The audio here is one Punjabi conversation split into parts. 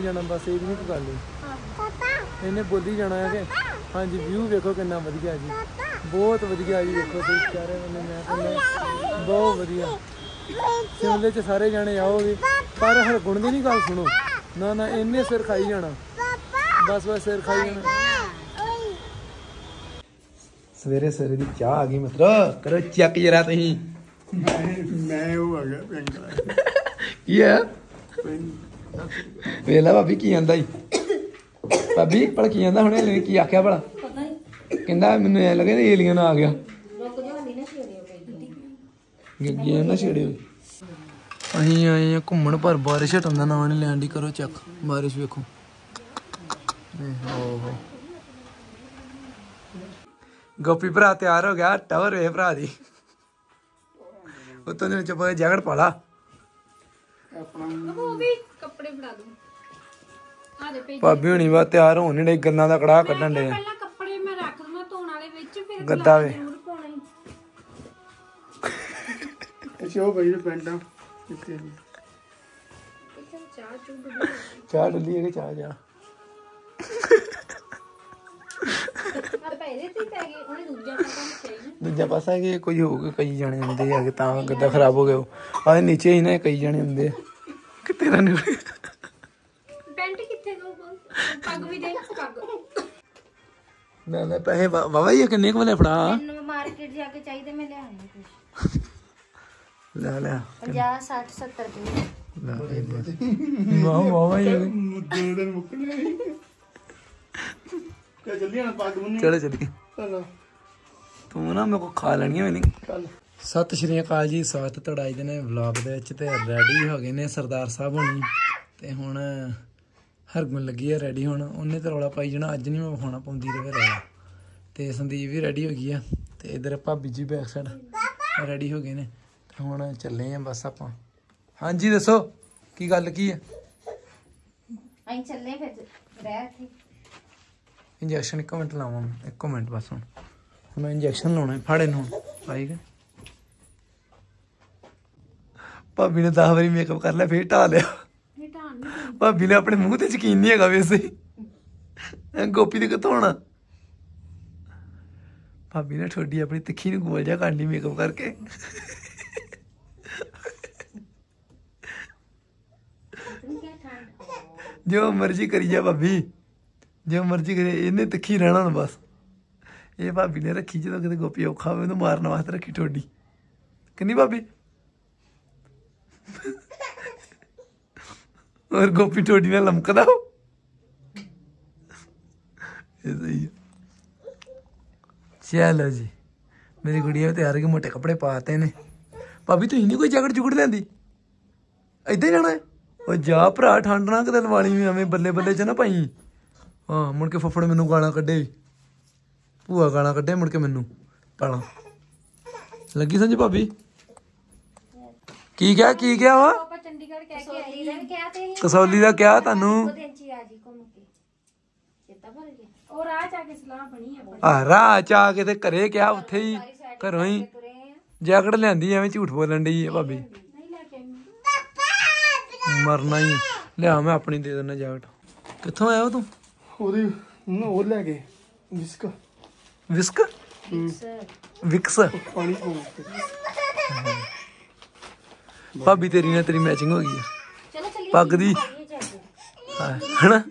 ਬੋਲੀ ਜਾਣਾ ਬਸ ਇਹ ਵੀ ਨਹੀਂ ਕੋਈ ਗੱਲ ਨਹੀਂ ਇਹਨੇ ਬੋਲੀ ਜਾਣਾ ਹੈ ਕਿ ਹਾਂਜੀ ਵਿਊ ਵੇਖੋ ਕਿੰਨਾ ਵਧੀਆ ਜੀ। ਬਹੁਤ ਵਧੀਆ ਜੀ ਵੇਖੋ ਤੁਸੀਂ ਚਾਰੇ ਬੰਨੇ ਮੈਂ ਕਹਿੰਦਾ ਬਹੁਤ ਵਧੀਆ। ਸ਼ਿਮਲੇ 'ਚ ਸਾਰੇ ਜਾਣੇ ਆਓਗੇ ਪਰ ਹਰ ਗੁਣ ਦੀ ਨਹੀਂ ਗੱਲ ਸੁਣੋ। ਨਾ ਨਾ ਇਹਨੇ ਸਿਰ ਖਾਈ ਜਾਣਾ। ਬਸ ਬਸ ਸਿਰ ਖਾਈ ਜਾਣਾ। ਸਵੇਰੇ ਸਵੇਰੇ ਦੀ ਚਾਹ ਆ ਗਈ ਮਿੱਤਰ ਕਰੋ ਚੱਕ ਜਰਾ ਤੁਸੀਂ। ਮੈਂ ਉਹ ਆ ਗਿਆ ਪਿੰਡ ਕੀ ਹੈ ਵੇਲਾ ਭਾਬੀ ਕੀ ਆਂਦਾ ਈ। ਭਾਬੀ ਭਲਾ ਕੀ ਆਂਦਾ ਹੁਣੇ ਇਹਨੇ ਕੀ ਆਖਿਆ ਭਲਾ? ਕਹਿੰਦਾ ਮੈਨੂੰ ਐ ਲੱਗੇ ਏਲੀਅਨ ਆ ਗਿਆ। ਗਿਆ ਨਾ ਛੇੜਿਓ ਅਸੀਂ ਆਏ ਆ ਘੁੰਮਣ ਪਰ ਬਾਰਿਸ਼ ਹਟਣ ਦਾ ਨਾਂ ਨਹੀਂ ਲੈਣ ਦੀ ਕਰੋ ਚੱਕ ਬਾਰਿਸ਼ ਵੇਖੋ। ਓਹੋ ਗੋਪੀ ਭਰਾ ਤਿਆਰ ਹੋ ਗਿਆ ਟਵਰ ਵੇ ਭਰਾ ਦੀ। ਉਤੋਂ ਦੇ ਚੁੱਪ ਜੈਕਟ ਪਾ ਲਾ। ਉਹ ਵੀ ਕੱਪੜੇ ਫੜਾ ਦੂੰ। ਆ ਦੇ ਭੇਜ। ਭਾਬੀ ਹੁਣੀ ਵਾ ਤਿਆਰ ਹੋਣ ਨਹੀਂ ਡੇ ਗੰਨਾਂ ਦਾ ਕੜਾਹ ਕੱਢਣ ਡੇ ਪਹਿਲਾਂ ਕੱਪੜੇ ਮੈਂ ਰੱਖ ਦਵਾਂ ਧੋਣ ਵਾਲੇ ਵਿੱਚ ਫਿਰ ਗੱਦਾ ਵੇ। ਜ਼ਰੂਰ ਪਾਉਣਾ ਹੀ ਅੱਛਾ ਉਹ ਬਈ ਪੈਂਟਾਂ ਕਿੱਥੇ ਨੇ ਕਿਚਨ ਚਾਹ ਚੁੱਭ ਗਈ ਚਾਹ ਡੱਲੀ ਹੈ ਕਿ ਚਾਹ ਜਾ। ਦੂਜਾ ਪਾਸਾ ਕਿ ਕੋਈ ਹੋਊਗਾ ਕਈ ਜਾਣੇ ਹੁੰਦੇ ਆ ਕਿ ਤਾਂ ਗੱਦਾ ਖਰਾਬ ਹੋ ਗਿਆ ਉਹ। ਆਹ ਨੀਚੇ ਹੀ ਨਾ ਕਈ ਜਾਣੇ ਹੁੰਦੇ ਆ। ਕਿ ਤੇਰਾ ਨਹੀਂ ਪੈਂਟ ਕਿੱਥੇ ਗੋ ਪੱਗ ਵੀ ਦੇ ਪੱਗ। ਨਾ ਨਾ ਪੈਸੇ ਵਾਵਾ ਹੀ ਆ, ਕਿੰਨੇ ਕੁ ਵਾਲੇ ਫੜਾ? ਮੈਨੂੰ ਮਾਰਕੀਟ ਜਾ ਕੇ ਚਾਹੀਦੇ ਮੈਂ ਲਿਆਉਣੇ ਕੁਝ ਲੈ ਲੈ। 50 60 70 ਰੁਪਏ ਵਾਹ ਵਾਵਾ ਹੀ ਆ। ਦੋ ਮੁੱਕਣੇ ਚਲੋ ਚੱਲੀਏ ਚਲੋ ਤੂੰ ਨਾ ਮੇਰੇ ਕੋ ਖਾ ਲੈਣੀ ਹੋਈ ਨਹੀਂ ਸਤਿ ਸ਼੍ਰੀ ਅਕਾਲ ਜੀ ਸਵਾਗਤ ਤੁਹਾਡਾ ਅੱਜ ਦੇ ਨੇ ਵਲੌਗ ਦੇ ਵਿੱਚ ਤੇ ਰੈਡੀ ਹੋ ਗਏ ਨੇ ਸਰਦਾਰ ਸਾਹਿਬ ਹੋਣੀ। ਤੇ ਹੁਣ ਹਰਗੁਣ ਲੱਗੀ ਹੈ ਰੈਡੀ ਹੁਣ। ਉਹਨੇ ਤੇ ਰੌਲਾ ਪਾਈ ਜਾਣਾ ਅੱਜ ਨਹੀਂ ਮੈਂ ਵਿਖਾਉਣਾ ਪਾਉਂਦੀ ਰਵੇ ਰੌਲਾ। ਤੇ ਸੰਦੀਪ ਵੀ ਰੈਡੀ ਹੋ ਗਈ ਆ। ਤੇ ਇਧਰ ਭਾਬੀ ਜੀ ਬੈਕ ਸਾਈਡ ਰੈਡੀ ਹੋ ਗਏ ਨੇ। ਤੇ ਹੁਣ ਚੱਲੇ ਆ ਬਸ ਆਪਾਂ। ਹਾਂਜੀ ਦੱਸੋ ਕੀ ਗੱਲ ਕੀ ਹੈ ਅਸੀਂ ਚੱਲੇ ਫਿਰ ਰਹਿ ਇੱਥੇ। ਇੰਜੈਕਸ਼ਨ ਇੱਕ ਮਿੰਟ ਲਾਵਾਂ ਮੈਂ, ਇੱਕ ਮਿੰਟ ਬਸ ਹੁਣ। ਮੈਂ ਇੰਜੈਕਸ਼ਨ ਲਾਉਣਾ ਹੈ ਫਾੜੇ ਨੂੰ ਪਾਈ ਗਏ। ਭਾਬੀ ਨੇ 10 ਵਾਰੀ ਮੇਕਅਪ ਕਰ ਲਿਆ ਫੇਰ ਢਾ ਲਿਆ। ਇਹ ਢਾਣ ਨਹੀਂ ਭਾਬੀ ਨੇ ਆਪਣੇ ਮੂੰਹ ਤੇ ਯਕੀਨ ਨਹੀਂ ਹੈਗਾ ਵੈਸੇ ਹੀ। ਗੋਪੀ ਦੇ ਕਿੱਥੋਂ ਹੋਣਾ ਭਾਬੀ ਨੇ ਠੋਡੀ ਆਪਣੀ ਤਿੱਖੀ ਨੂੰ ਗੋਲ ਜਾ ਕਰ ਲਈ ਮੇਕਅਪ ਕਰਕੇ। ਜੋ ਮਰਜ਼ੀ ਕਰੀ ਜਾ ਭਾਬੀ। ਜੋ ਮਰਜ਼ੀ ਕਰੇ, ਇਹਨੇ ਤਿੱਖੀ ਰਹਿਣਾ ਨਾ ਬਸ। ਇਹ ਭਾਬੀ ਨੇ ਰੱਖੀ, ਜਦੋਂ ਕਿਤੇ ਗੋਪੀ ਔਖਾ ਹੋਵੇ, ਉਹਨੂੰ ਮਾਰਨ ਵਾਸਤੇ ਰੱਖੀ ਠੋਡੀ। ਕਿੰਨੀ ਭਾਬੀ? ਔਰ ਗੋਪੀ ਠੋਡੀ ਨਾਲ ਲਮਕਦਾ ਹੋ ਇਹ ਸਹੀ ਹੈ ਚਲੋ ਜੀ, ਮੇਰੀ ਗੁੜੀਆ ਵੀ ਤਿਆਰ ਹੋ ਗਈ ਮੋਟੇ ਕੱਪੜੇ ਪਾਤੇ ਨੇ। ਭਾਬੀ, ਤੁਸੀਂ ਨਹੀਂ ਕੋਈ ਜੈਕਟ ਜੁਗੜ ਲੈਂਦੀ ਏਦਾਂ ਹੀ ਜਾਣਾ ਉਹ ਜਾ ਭਰਾ, ਠੰਡ ਨਾ ਕਿਤੇ ਲਵਾਲੀ ਵੀ ਐਵੇਂ ਬੱਲੇ ਬੱਲੇ ਚ ਨਾ ਪਾਈ। ਹਾਂ ਮੁੜ ਕੇ ਫੱਫੜ ਮੈਨੂੰ ਗਾਲਾਂ ਕੱਢੇ। ਭੂਆ ਗਾਲਾਂ ਕੱਢੇ ਮੁੜ ਕੇ ਮੈਨੂੰ ਪਾਲਾਂ। ਲੱਗੀ ਸਮਝ ਭਾਬੀ? ਕੀ ਕਿਹਾ ਕੀ ਕਿਹਾ ਵਾ? ਆਪਾਂ ਚੰਡੀਗੜ੍ਹ ਕਹਿ ਕੇ ਆਈ ਨੇ। ਕਿਹਾ ਤੇ ਅਸੀਂ ਕਸੌਲੀ ਦਾ ਕਿਹਾ ਤੁਹਾਨੂੰ। ਉਹ ਦਿਨ ਚ ਹੀ ਆ ਜੀ ਘੁੰਮ ਕੇ। ਚੇਤਾ ਭੁੱਲ ਗਿਆ। ਉਹ ਰਾਹ ਚ ਆ ਕੇ ਸਲਾਹ ਬਣੀ ਆ ਆ ਰਾਹ ਚ ਆ ਕੇ ਤੇ ਘਰੇ ਕਿਹਾ ਉੱਥੇ ਹੀ ਘਰੋਂ ਹੀ। ਤੁਰੇ ਆ। ਜੈਕਟ ਲਿਆਂਦੀ ਐਵੇਂ ਝੂਠ ਬੋਲਣ ਡਈ ਹੈ ਭਾਬੀ। ਨਹੀਂ ਲੈ ਕੇ ਆਈ। ਮੈਂ। ਮਰਨਾ ਹੀ ਹੈ। ਲਿਆ ਮੈਂ ਆਪਣੀ ਦੇ ਦਿੰਦਾ ਜੈਕਟ। ਕਿੱਥੋਂ ਆਇਆ ਵਾ ਤੂੰ? ਉਹਦੀ ਨਾ ਉਹ ਲੈ ਕੇ ਵਿਸਕ। ਵਿਸਕ? ਵਿਕਸ। ਪਾਣੀ ਭਾਬੀ ਤੇਰੀ ਨਾਲ ਤੇਰੀ ਮੈਚਿੰਗ ਹੋ ਗਈ ਚੱਲੀਏ ਪੱਗ ਦੀ। ਇਹ ਚੱਲਦੇ ਹਾਂ, ਹਨਾ?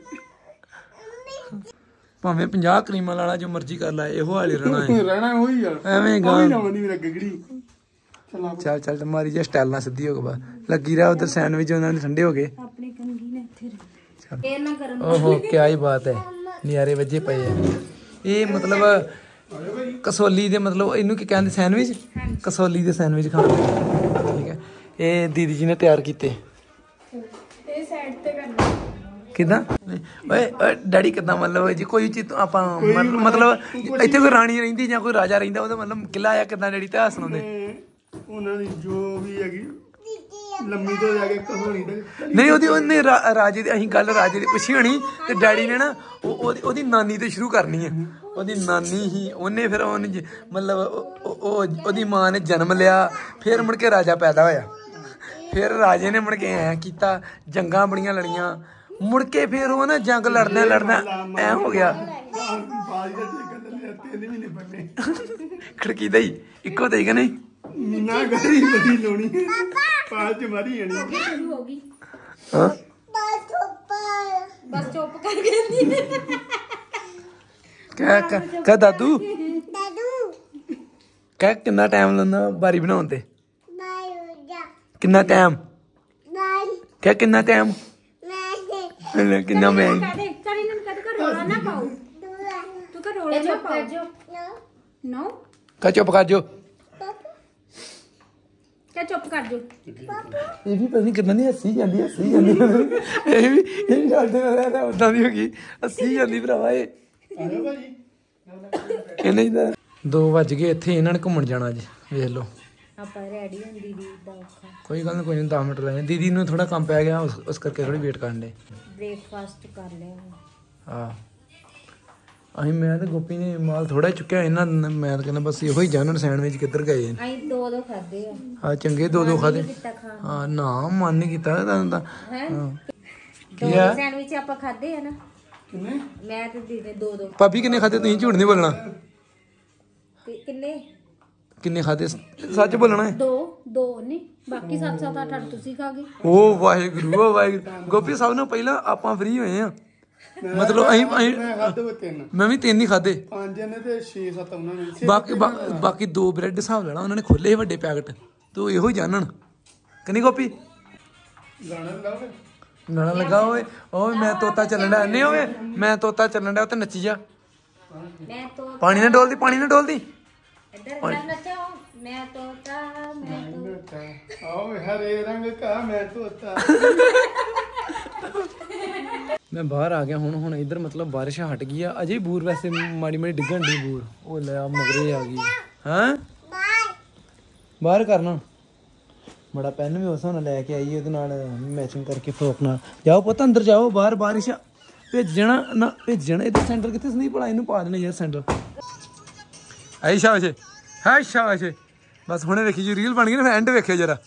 ਭਾਵੇਂ 50 ਕਰੀਮਾਂ ਲਾਲਾ ਜੋ ਮਰਜ਼ੀ ਕਰ ਲੈ ਇਹੋ ਹਾਲੇ ਰਹਿਣਾ ਹੈ। ਰਹਿਣਾ ਉਹੀ ਯਾਰ ਐਵੇਂ ਕੋਈ ਗਾਂ ਨਾ ਮੰਦੀ ਮੇਰਾ ਗਗੜੀ ਚਲਾ ਚੱਲ ਮਾਰੀ ਜਾ ਸਟਾਈਲ ਨਾਲ ਸਿੱਧੀ ਹੋ ਕੇ ਬਾਹਰ ਲੱਗੀ ਰਿਹਾ ਉਧਰ ਸੈਂਡਵਿਚ ਉਹਨਾਂ ਦੇ ਠੰਡੇ ਹੋ ਗਏ। ਆਪਣੀ ਕੰਗੀ ਨੇ ਇੱਥੇ ਰੱਖ। ਇਹ ਨਾ ਗਰਮ ਓਹੋ ਕੀ ਹੀ ਬਾਤ ਹੈ। ਨਿਆਰੇ ਵੱਜੇ ਪਏ ਆ। ਇਹ ਮਤਲਬ ਕਸੌਲੀ ਦੇ ਮਤਲਬ ਇਹਨੂੰ ਕੀ ਕਹਿੰਦੇ ਸੈਂਡਵਿਚ? ਕਸੌਲੀ ਦੇ ਸੈਂਡਵਿਚ ਖਾਂਦੇ ਠੀਕ ਹੈ। ਇਹ ਦੀਦੀ ਜੀ ਨੇ ਤਿਆਰ ਕੀਤੇ। ਇਹ ਸਾਈਡ ਤੇ ਕਰਨਾ। ਕਿਦਾਂ? ਓਏ ਓਏ ਡੈਡੀ ਕਿਦਾਂ ਮਤਲਬ ਜੀ ਕੋਈ ਚੀਜ਼ ਤੋਂ ਆਪਾਂ ਮਤਲਬ- ਇੱਥੇ ਕੋਈ ਰਾਣੀ ਰਹਿੰਦੀ ਜਾਂ ਕੋਈ ਰਾਜਾ ਰਹਿੰਦਾ ਉਹਦਾ ਮਤਲਬ ਕਿਲਾ ਆ ਕਿਦਾਂ ਡੈਡੀ ਇਤਿਹਾਸ ਸੁਣਾਉਂਦੇ? ਉਹਨਾਂ ਦੀ ਜੋ ਵੀ ਹੈਗੀ ਲੰਮੀ ਤੋਂ ਜਾ ਕੇ ਕਹਾਣੀ ਤੱਕ ਨਹੀਂ ਉਹਦੀ ਉਹਨੇ ਰਾ- ਰਾਜੇ ਦੀ ਅਸੀਂ ਗੱਲ ਰਾਜੇ ਦੀ ਪੁੱਛੀ ਹੋਣੀ ਤੇ ਡੈਡੀ ਨੇ ਨਾ ਉਹ ਉਹਦੀ ਉਹਦੀ ਨਾਨੀ ਤੋਂ ਸ਼ੁਰੂ ਕਰਨੀ ਹੈ ਉਹਦੀ ਨਾਨੀ ਹੀ ਉਹਨੇ ਫਿਰ ਉਹਨੇ ਜ- ਮਤਲਬ ਉਹ- ਉਹ- ਉਹ- ਉਹਦੀ ਮਾਂ ਨੇ ਜਨਮ ਲਿਆ ਫਿਰ ਮੁੜ ਕੇ ਰਾਜਾ ਪੈਦਾ ਹੋਇਆ। ਫਿਰ ਰਾਜੇ ਨੇ ਮੁੜ ਕੇ ਐ ਕੀਤਾ ਜੰਗਾਂ ਬੜੀਆਂ ਲੜੀਆਂ। ਮੁੜ ਕੇ ਫੇਰ ਉਹ ਨਾ ਜੰਗ ਲੜਨਾ ਲੜਨਾ ਐ ਹੋ ਗਿਆ। ਬਾਜ ਦਾ ਤੇ ਗੱਲ ਲਿਆ ਤਿੰਨ ਮਹੀਨੇ ਬੰਨੇ। ਖੜਕੀ ਦਈ ਇੱਕੋ ਦੇਈ ਕਿ ਨਹੀਂ? ਮੀਨਾ ਗਰੀ ਬੜੀ ਲੋਣੀ ਪਾਲ ਚ ਮਾਰੀ ਜਾਣੀ ਸ਼ੁਰੂ ਹੋ ਗਈ। ਹਾਂ? ਬਸ ਚੁੱਪ। ਕਰ ਗਈ। ਕਹਿ ਕਹਿ- ਕਹਿ ਦਾਦੂ। ਕਹਿ ਕਿੰਨਾ ਟਾਈਮ ਲੈਂਦਾ ਬਾਰੀ ਬਣਾਉਣ ਤੇ? ਕਿੰਨਾ ਟਾਈਮ ਕਹਿ ਕਿੰਨਾ ਟਾਈਮ ਕਿੰਨਾ ਮੈਂ ਕਹਦੇ ਚੱਲ ਇਹਨਾਂ ਨੂੰ ਕਦੇ ਕਰ ਨਾ ਪਾਓ। ਤੂੰ ਕਰ ਨਾ ਚੁੱਪ ਕਰ ਜੋ ਨੋ? ਕਹਿ ਚੁੱਪ ਕਰ ਜੋ ਕਿਆ ਚੁੱਪ ਕਰ ਜੋ ਇਹ ਵੀ ਪਤਾ ਨਹੀਂ ਕਿੰਨਾ ਨਹੀਂ ਹੱਸੀ ਜਾਂਦੀ ਹੱਸੀ ਜਾਂਦੀ ਇਹ ਵੀ ਇਹ ਵੀ ਸਾਡੇ ਨਾਲ ਰਹਿੰਦਾ ਉਦਾਂ ਦੀ ਹੋ ਗਈ। ਹੱਸੀ ਜਾਂਦੀ ਭਰਾਵਾ ਇਹ। ਆਜੋ ਭਾਜੀ ਇਹਨੇ ਜਿੱਦਾਂ 2 ਵੱਜ ਗਏ ਇੱਥੇ ਇਹਨਾਂ ਨੇ ਘੁੰਮਣ ਜਾਣਾ ਅੱਜ ਵੇਖ ਲਓ। ਆਪਾਂ ਰੈਡੀ ਹਾਂ ਦੀਦੀ ਦਾ ਔਖਾ। ਕੋਈ ਗੱਲ ਨਹੀਂ ਕੋਈ ਨਹੀਂ 10 ਮਿੰਟ ਰਹੇ ਦੀਦੀ ਨੂੰ ਥੋੜਾ ਕੰਮ ਪੈ ਗਿਆ ਉਸ ਉਸ ਕਰਕੇ ਥੋੜੀ ਵੇਟ ਕਰਨ ਦੇ। ਬ੍ਰੇਕਫਾਸਟ ਕਰ ਲਿਆ। ਹਾਂ। ਅਸੀਂ ਮੈਂ ਤੇ ਗੋਪੀ ਨੇ ਮਾਲ ਥੋੜਾ ਚੁੱਕਿਆ ਇਹਨਾਂ ਨੇ ਮੈਂ ਤਾਂ ਕਹਿੰਦਾ ਬਸ ਇਹੋ ਹੀ ਜਾਣਨ ਸੈਂਡਵਿਚ ਕਿੱਧਰ ਗਏ ਨੇ। ਅਸੀਂ ਦੋ ਦੋ ਖਾਦੇ ਆ। ਆ ਚੰਗੇ ਦੋ ਦੋ ਖਾਦੇ ਹਾਂ ਨਾ ਮਨ ਨਹੀਂ ਕੀਤਾ ਤਾਂ ਤਾਂ। ਹੈ? ਹਾਂ। ਦੋ ਕੀ ਆ? ਸੈਂਡਵਿਚ ਆਪਾਂ ਖਾਦੇ ਆ ਨਾ। ਕਿੰਨੇ? ਮੈਂ ਤੇ ਦੀਦੀ ਦੋ ਦੋ ਭਾਬੀ ਕਿੰਨੇ ਖਾਦੇ ਤੁਸੀਂ ਝੂਠ ਨਹੀਂ ਬੋਲਣਾ। ਤੇ ਕਿੰਨੇ? ਕਿੰਨੇ ਖਾਦੇ ਸੱਚ ਬੋਲਣਾ ਹੈ। ਦੋ ਦੋ ਨਹੀਂ ਬਾਕੀ 7 7 8 8 ਤੁਸੀਂ ਖਾ ਗਏ। ਓ ਵਾਹਿਗੁਰੂ ਓ ਵਾਹਿਗੁਰੂ। ਗੋਪੀ ਸਭ ਨੂੰ ਪਹਿਲਾਂ ਆਪਾਂ ਫ੍ਰੀ ਹੋਏ ਆ। ਮਤਲਬ ਅਸੀਂ ਮੈਂ ਖਾਦੇ ਉਹ ਤਿੰਨ। ਮੈਂ ਵੀ ਤਿੰਨ ਹੀ ਖਾਦੇ ਪੰਜ ਨੇ ਤੇ 6 7 ਉਹਨਾਂ ਨੇ ਬਾਕੀ ਬਾਕੀ ਦੋ ਬ੍ਰੈਡ ਹਿਸਾਬ ਲੈਣਾ ਉਹਨਾਂ ਨੇ ਖੋਲੇ ਵੱਡੇ ਪੈਕਟ। ਤੂੰ ਇਹੋ ਹੀ ਜਾਣਨ। ਕਿੰਨੀ ਗੋਪੀ? ਗਾਣਾ ਲਾਓਗੇ ਗਾਣਾ ਲੱਗਾ ਓਏ ਓਏ ਮੈਂ ਤੋਤਾ ਚੱਲਣ ਡਿਆ। ਨਹੀਂ ਓਏ ਮੈਂ ਤੋਤਾ ਚੱਲਣ ਡਿਆ ਉੱਤੇ ਨੱਚੀ ਜਾ। ਮੈਂ ਤੋਂ ਪਾਣੀ ਨਾ ਡੋਲਦੀ ਪਾਣੀ ਨਾ ਡੋਲਦੀ। ਇੱਧਰ ਮੈਂ ਨਚਾਓ ਮੈਂ ਤੋਤਾ। ਮੈਂ ਤੋਂ ਆਓ ਹਰੇ ਰੰਗ ਕਾ ਮੈਂ ਤੋਤਾ। ਮੈਂ ਬਾਹਰ ਆ ਗਿਆ, ਹੁਣ ਹੁਣ ਇੱਧਰ ਮਤਲਬ ਬਾਰਿਸ਼ ਹਟ ਗਈ ਆ। ਅਜੇ ਬੂਰ ਵੈਸੇ ਮਾੜੀ ਮਾੜੀ ਡਿੱਗਣ ਦੀ ਬੂਰ। ਉਹ ਲੈ ਆ, ਮਗਰੇ ਆ ਗਈ। ਹਾਂ? ਬਾਹਰ ਕਰਨਾ। ਬੜਾ ਪੈਨ ਵੀ ਉਸ ਨਾਲ ਲੈ ਕੇ ਆਈ, ਉਹਦੇ ਨਾਲ ਮੈਚਿੰਗ ਕਰਕੇ ਫਰੋਕ ਨਾਲ। ਜਾਓ ਪੁੱਤ, ਅੰਦਰ ਜਾਓ, ਬਾਹਰ ਬਾਰਿਸ਼ ਭੇਜਣਾ ਨਾ, ਭੇਜਣਾ। ਇਹਦਾ ਸੈਂਟਰ ਕਿੱਥੇ ਸੰਦੀਪ ਭਲਾ ਇਹਨੂੰ ਪਾ ਦੇਣਾ ਯਾਰ ਸੈਂਟਰ ਆਈ ਸ਼ਾਬਾਸ਼। ਹੈ ਸ਼ਾਬਾਸ਼। ਬਸ ਹੁਣੇ ਵੇਖੀ ਜੀ ਰੀਲ ਬਣ ਗਈ ਨਾ ਫਿਰ ਐਂਡ ਵੇਖਿਓ ਜਰਾ।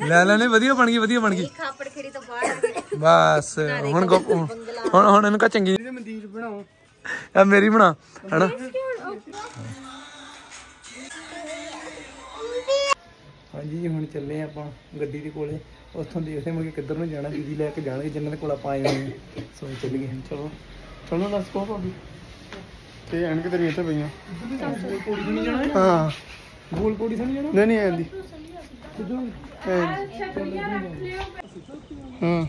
ਲੈ ਲੈਣੇ ਵਧੀਆ ਬਣ ਗਈ ਵਧੀਆ ਬਣ ਗਈ। ਖਾਪੜ ਖੇੜੀ ਤੋਂ ਬਾਹਰ ਬਸ ਹੁਣ ਹੁਣ ਹੁਣ ਇਹਨੂੰ ਕਾ ਚੰਗੀ ਮੰਦੀਰ ਬਣਾਓ। ਆ ਮੇਰੀ ਬਣਾ ਹਨਾ? ਹਾਂਜੀ ਹੁਣ ਚੱਲੇ ਆਪਾਂ ਗੱਡੀ ਦੇ ਕੋਲੇ। ਉੱਥੋਂ ਦੇਖਦੇ ਮੁੜ ਕੇ ਕਿੱਧਰ ਨੂੰ ਜਾਣਾ ਦੀਦੀ ਲੈ ਕੇ ਜਾਣਗੇ ਜਿਨ੍ਹਾਂ ਦੇ ਕੋਲ ਆਪਾਂ ਆਏ ਹੋਏ ਹਾਂ। ਸੋ ਚੱਲ ਗਏ ਚਲੋ। ਚਲੋ ਦੱਸ ਕੋ ਭਾਬੀ? ਤੇ ਐਨਕ ਤੇਰੀ ਇੱਥੇ ਪਈਆਂ। ਕੋੜੀ ਤੋਂ ਨਹੀਂ ਜਾਣਾ? ਹਾਂ। ਗੋਲ ਕੋੜੀ ਨਹੀਂ ਜਾਣਾ? ਨਹੀਂ ਨਹੀਂ ਆਂਦੀ ਹਾਂ।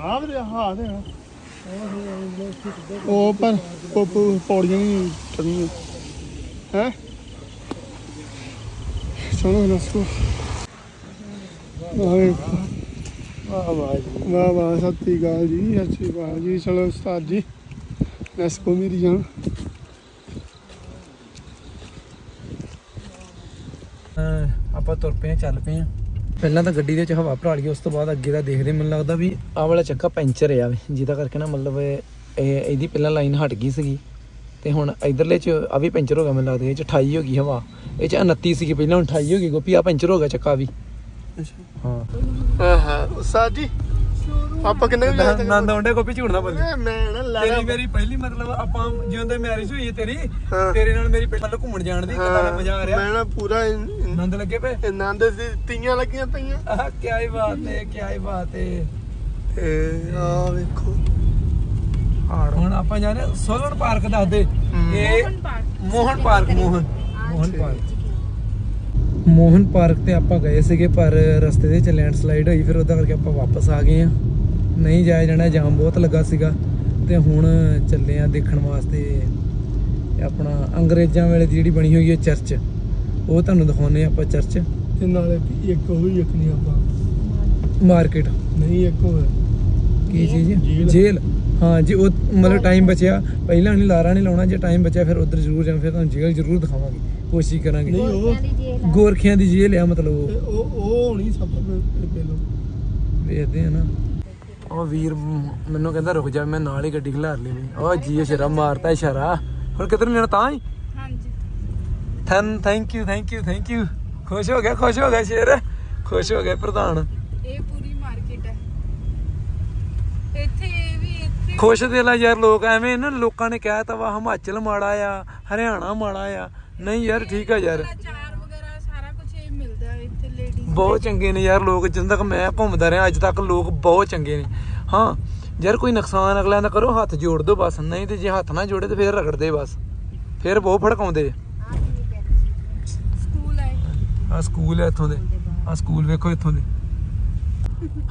ਆ ਵੀਰੇ ਹਾਂ ਦੇ ਉਹ ਪਰ ਪੋਪ ਪੌੜੀਆਂ ਨਹੀਂ ਚੜੀਆਂ ਹੈ? ਚਲੋ ਨਸਕੋ ਵਾਹ ਵਾਹ ਵਾਹ ਜੀ ਵਾਹ ਵਾਹ, ਸਤਿ ਸ਼੍ਰੀ ਅਕਾਲ ਜੀ, ਸਤਿ ਸ਼੍ਰੀ ਅਕਾਲ ਜੀ। ਚਲੋ ਉਸਤਾਦ ਜੀ, ਨਸਕੋ ਮੇਰੀ ਜਾਨ। ਆਪਾਂ ਤੁਰ ਪਏ ਚੱਲ ਪਏ। ਪਹਿਲਾਂ ਤਾਂ ਗੱਡੀ ਦੇ ਵਿੱਚ ਹਵਾ ਭਰਾ ਲਈ ਉਸ ਤੋਂ ਬਾਅਦ ਅੱਗੇ ਦਾ ਦੇਖਦੇ ਮੈਨੂੰ ਲੱਗਦਾ ਵੀ ਆਹ ਵਾਲਾ ਚੱਕਾ ਪੈਂਚਰ ਆ ਵੀ ਜਿਹਦਾ ਕਰਕੇ ਨਾ ਮਤਲਬ ਇਹ ਇਹ- ਇਹਦੀ ਪਹਿਲਾਂ ਲਾਈਨ ਹਟ ਗਈ ਸੀਗੀ। ਤੇ ਹੁਣ ਇਧਰਲੇ ਚ ਆ ਵੀ ਪੈਂਚਰ ਹੋ ਗਿਆ ਮੈਨੂੰ ਲੱਗਦਾ ਇਹ ਚ 28 ਹੋ ਗਈ ਹਵਾ। ਇਹ ਚ 29 ਸੀਗੀ ਪਹਿਲਾਂ ਹੁਣ 28 ਹੋ ਗਈ ਗੋਪੀ ਆ ਪੈਂਚਰ ਹੋ ਗਿਆ ਚੱਕਾ ਵੀ। ਹਾਂ ਹਾਂ। ਹਾਂ ਉਸਤਾਦ ਜੀ। ਆਪਾਂ ਕਿੰਨੇ ਵਜੇ ਆਏ ਨੰਦ ਆਉਂਦੇ ਗੋਪੀ ਝੂਠ ਨਾ ਬੋਲੀ। ਮੈਂ ਨਾ ਲਾਰਾ ਤੇਰੀ ਮੇਰੀ ਪਹਿਲੀ ਮਤਲਬ ਆਪਾਂ ਜਿਉਂ ਤੇ ਮੈਰਿਜ ਹੋਈ ਹੈ ਤੇਰੀ। ਤੇਰੇ ਨਾਲ ਮੇਰੀ ਪਹਿਲਾਂ ਘੁੰਮਣ ਜਾਣ ਦੀ ਕਿੰਨਾ ਮਜ਼ਾ ਆ ਰਿਹਾ। ਮੈਂ ਨਾ ਪੂਰਾ ਆਨੰਦ ਲੱਗੇ ਪਏ? ਆਨੰਦ ਦੀ ਤੀਆਂ ਲੱਗੀਆਂ ਪਈਆਂ। ਆਹ ਕੀ ਹੀ ਬਾਤ ਹੈ ਕੀ ਹੀ ਬਾਤ ਹੈ ਤੇ ਆ ਵੇਖੋ। ਹੁਣ ਆਪਾਂ ਜਾਣੇ ਸੋਲਨ ਪਾਰਕ ਦੱਸਦੇ ਹਮ। ਇਹ Mohan park. Mohan Mohan. Park. Mohan park ਤੇ ਆਪਾਂ ਗਏ ਸੀਗੇ ਪਰ ਰਸਤੇ ਦੇ ਵਿੱਚ ਲੈਂਡਸਲਾਈਡ ਹੋਈ ਫਿਰ ਉਹਦਾ ਕਰਕੇ ਆਪਾਂ ਵਾਪਸ ਆ ਗਏ ਆ। ਨਹੀਂ ਜਾਇਆ ਜਾਣਾ ਜਾਮ ਬਹੁਤ ਲੱਗਾ ਸੀਗਾ। ਤੇ ਹੁਣ ਚੱਲੇ ਆ ਦੇਖਣ ਵਾਸਤੇ। ਇਹ ਆਪਣਾ ਅੰਗਰੇਜ਼ਾਂ ਵੇਲੇ ਦੀ ਜਿਹੜੀ ਬਣੀ ਹੋਈ ਹੈ ਚਰਚ ਉਹ ਤੁਹਾਨੂੰ ਦਿਖਾਉਨੇ ਆਪਾਂ ਚਰਚ। ਤੇ ਨਾਲੇ ਵੀ ਇੱਕ ਹੋਈ ਇੱਕ ਨਹੀਂ ਆਪਾਂ। ਮਾਰਕੀਟ। ਨਹੀਂ ਇੱਕ ਹੋਰ। ਕੀ ਚੀਜ਼। ਜੇਲ ਹਾਂ ਜੀ ਉਹ ਮਤਲਬ ਟਾਈਮ ਬਚਿਆ ਪਹਿਲਾਂ ਨਹੀਂ ਲਾਰਾ ਨਹੀਂ ਲਾਉਣਾ ਜੇ ਟਾਈਮ ਬਚਿਆ ਫਿਰ ਉਧਰ ਜ਼ਰੂਰ ਜਾਵਾਂ ਫਿਰ ਤੁਹਾਨੂੰ ਜੇਲ੍ਹ ਜ਼ਰੂਰ ਦਿਖਾਵਾਂਗੇ। ਕੋਸ਼ਿਸ਼ ਕਰਾਂਗੇ। ਨਹੀਂ ਉਹ ਜੇਲ ਗੋਰਖਿਆਂ ਦੀ ਜੇਲ੍ਹ ਆ ਮਤਲਬ ਉਹ। ਉਹ ਉਹ ਹੋਣੀ ਸਭ ਤੋਂ ਪਹਿਲਾਂ। ਵੇਖਦੇ ਆ ਨਾ। ਉਹ ਵੀਰ ਮੈਨੂੰ ਕਹਿੰਦਾ ਰੁਕ ਜਾ ਮੈਂ ਨਾਲ ਹੀ ਗੱਡੀ ਖਿਲਾਰ ਵੀ ਉਹ ਜੀ ਇਸ਼ਾਰਾ ਮਾਰਤਾ ਇਸ਼ਾਰਾ ਹੁਣ ਕਿੱਧਰ ਨੂੰ ਜਾਣਾ ਤਾਂ ਹੀ? ਹਾਂਜੀ। Thank you thank you thank you ਖੁਸ਼ ਹੋ ਗਿਆ ਖੁਸ਼ ਹੋ ਗਿਆ ਸ਼ੇਰ। ਖੁਸ਼ ਹੋ ਗਏ ਪ੍ਰਧਾਨ। ਇਹ ਪੂਰੀ ਮਾਰਕੀਟ ਹੈ। ਇੱਥੇ ਇਹ ਵੀ ਇੱਥੇ ਖੁਸ਼ ਦਿਲ ਆ ਯਾਰ ਲੋਕ ਐਵੇਂ ਨਾ ਲੋਕਾਂ ਨੇ ਕਹਿ ਤਾ ਵਾ ਹਿਮਾਚਲ ਮਾੜਾ ਆ ਹਰਿਆਣਾ ਮਾੜਾ ਆ। ਨਹੀਂ ਯਾਰ ਠੀਕ ਆ ਯਾਰ ਚਾਰ ਵਗੈਰਾ ਸਾਰਾ ਕੁਝ ਇਹ ਮਿਲਦਾ ਹੈ ਇੱਥੇ ਲੇਡੀਜ਼ ਬਹੁਤ ਚੰਗੇ ਨੇ ਯਾਰ ਲੋਕ ਜਿੰਨ ਤੱਕ ਮੈਂ ਘੁੰਮਦਾ ਰਿਹਾ ਅੱਜ ਤੱਕ ਲੋਕ ਬਹੁਤ ਚੰਗੇ ਨੇ। ਹਾਂ ਯਾਰ ਕੋਈ ਨੁਕਸਾਨ ਅਗਲਿਆਂ ਦਾ ਕਰੋ ਹੱਥ ਜੋੜ ਦਿਓ ਬਸ ਨਹੀਂ ਤੇ ਜੇ ਹੱਥ ਨਾ ਜੋੜੇ ਤੇ ਫੇਰ ਰਗੜਦੇ ਬਸ। ਫੇਰ ਬਹੁਤ ਫੜਕਾਉਂਦੇ ਸਕੂਲ ਹੈ ਆ ਸਕੂਲ ਹੈ ਇੱਥੋਂ ਦੇ। ਆ ਸਕੂਲ ਵੇਖੋ ਇੱਥੋਂ ਦੇ।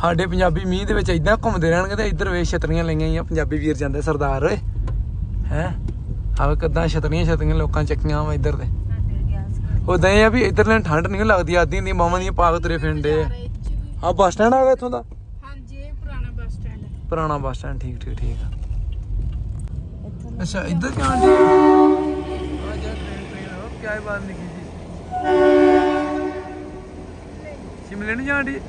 ਸਾਡੇ ਪੰਜਾਬੀ ਮੀਂਹ ਦੇ ਵਿੱਚ ਇਦਾਂ ਘੁੰਮਦੇ ਰਹਿਣਗੇ ਤੇ ਇੱਧਰ ਵੇ ਛਤਰੀਆਂ ਲਈਆਂ ਆ ਪੰਜਾਬੀ ਵੀਰ ਜਾਂਦੇ ਸਰਦਾਰ ਓਏ। ਹੈ? ਆਹ ਕਿੱਦਾਂ ਛਤਰੀਆਂ ਛਤਰੀਆਂ ਲੋਕਾਂ ਚੱਕੀਆਂ ਵਾ ਇੱਧਰ ਤੇ। ਉਦਾਂ ਇਹ ਆ ਵੀ ਇੱਧਰ ਨੇ ਠੰਡ ਨਹੀਂ ਲੱਗਦੀ ਆਦੀ ਦੀ ਮਾਵਾਂ ਦੀਆਂ ਪਾਗ ਤੁਰੇ ਫਿਰਦੇ ਆ। ਆ ਬੱਸ ਸਟੈਂਡ ਆ ਗਿਆ ਇੱਥੋਂ ਦਾ? ਹਾਂਜੀ ਇਹ ਪੁਰਾਣਾ ਬੱਸ ਸਟੈਂਡ ਹੈ। ਪੁਰਾਣਾ ਬੱਸ ਸਟੈਂਡ ਠੀਕ ਠੀਕ ਠੀਕ ਆ। ਅੱਛਾ ਇੱਧਰ ਜਾਣ ਦੀ ਆ ਜਾ ਟ੍ਰੇਨ ਟ੍ਰੇਨ ਹੋ ਕਿਆ ਬਾਤ ਨਿੱਕੀ ਜੀ? ਸ਼ਿਮਲੇ ਨਹੀਂ ਜਾਣ ਦੀ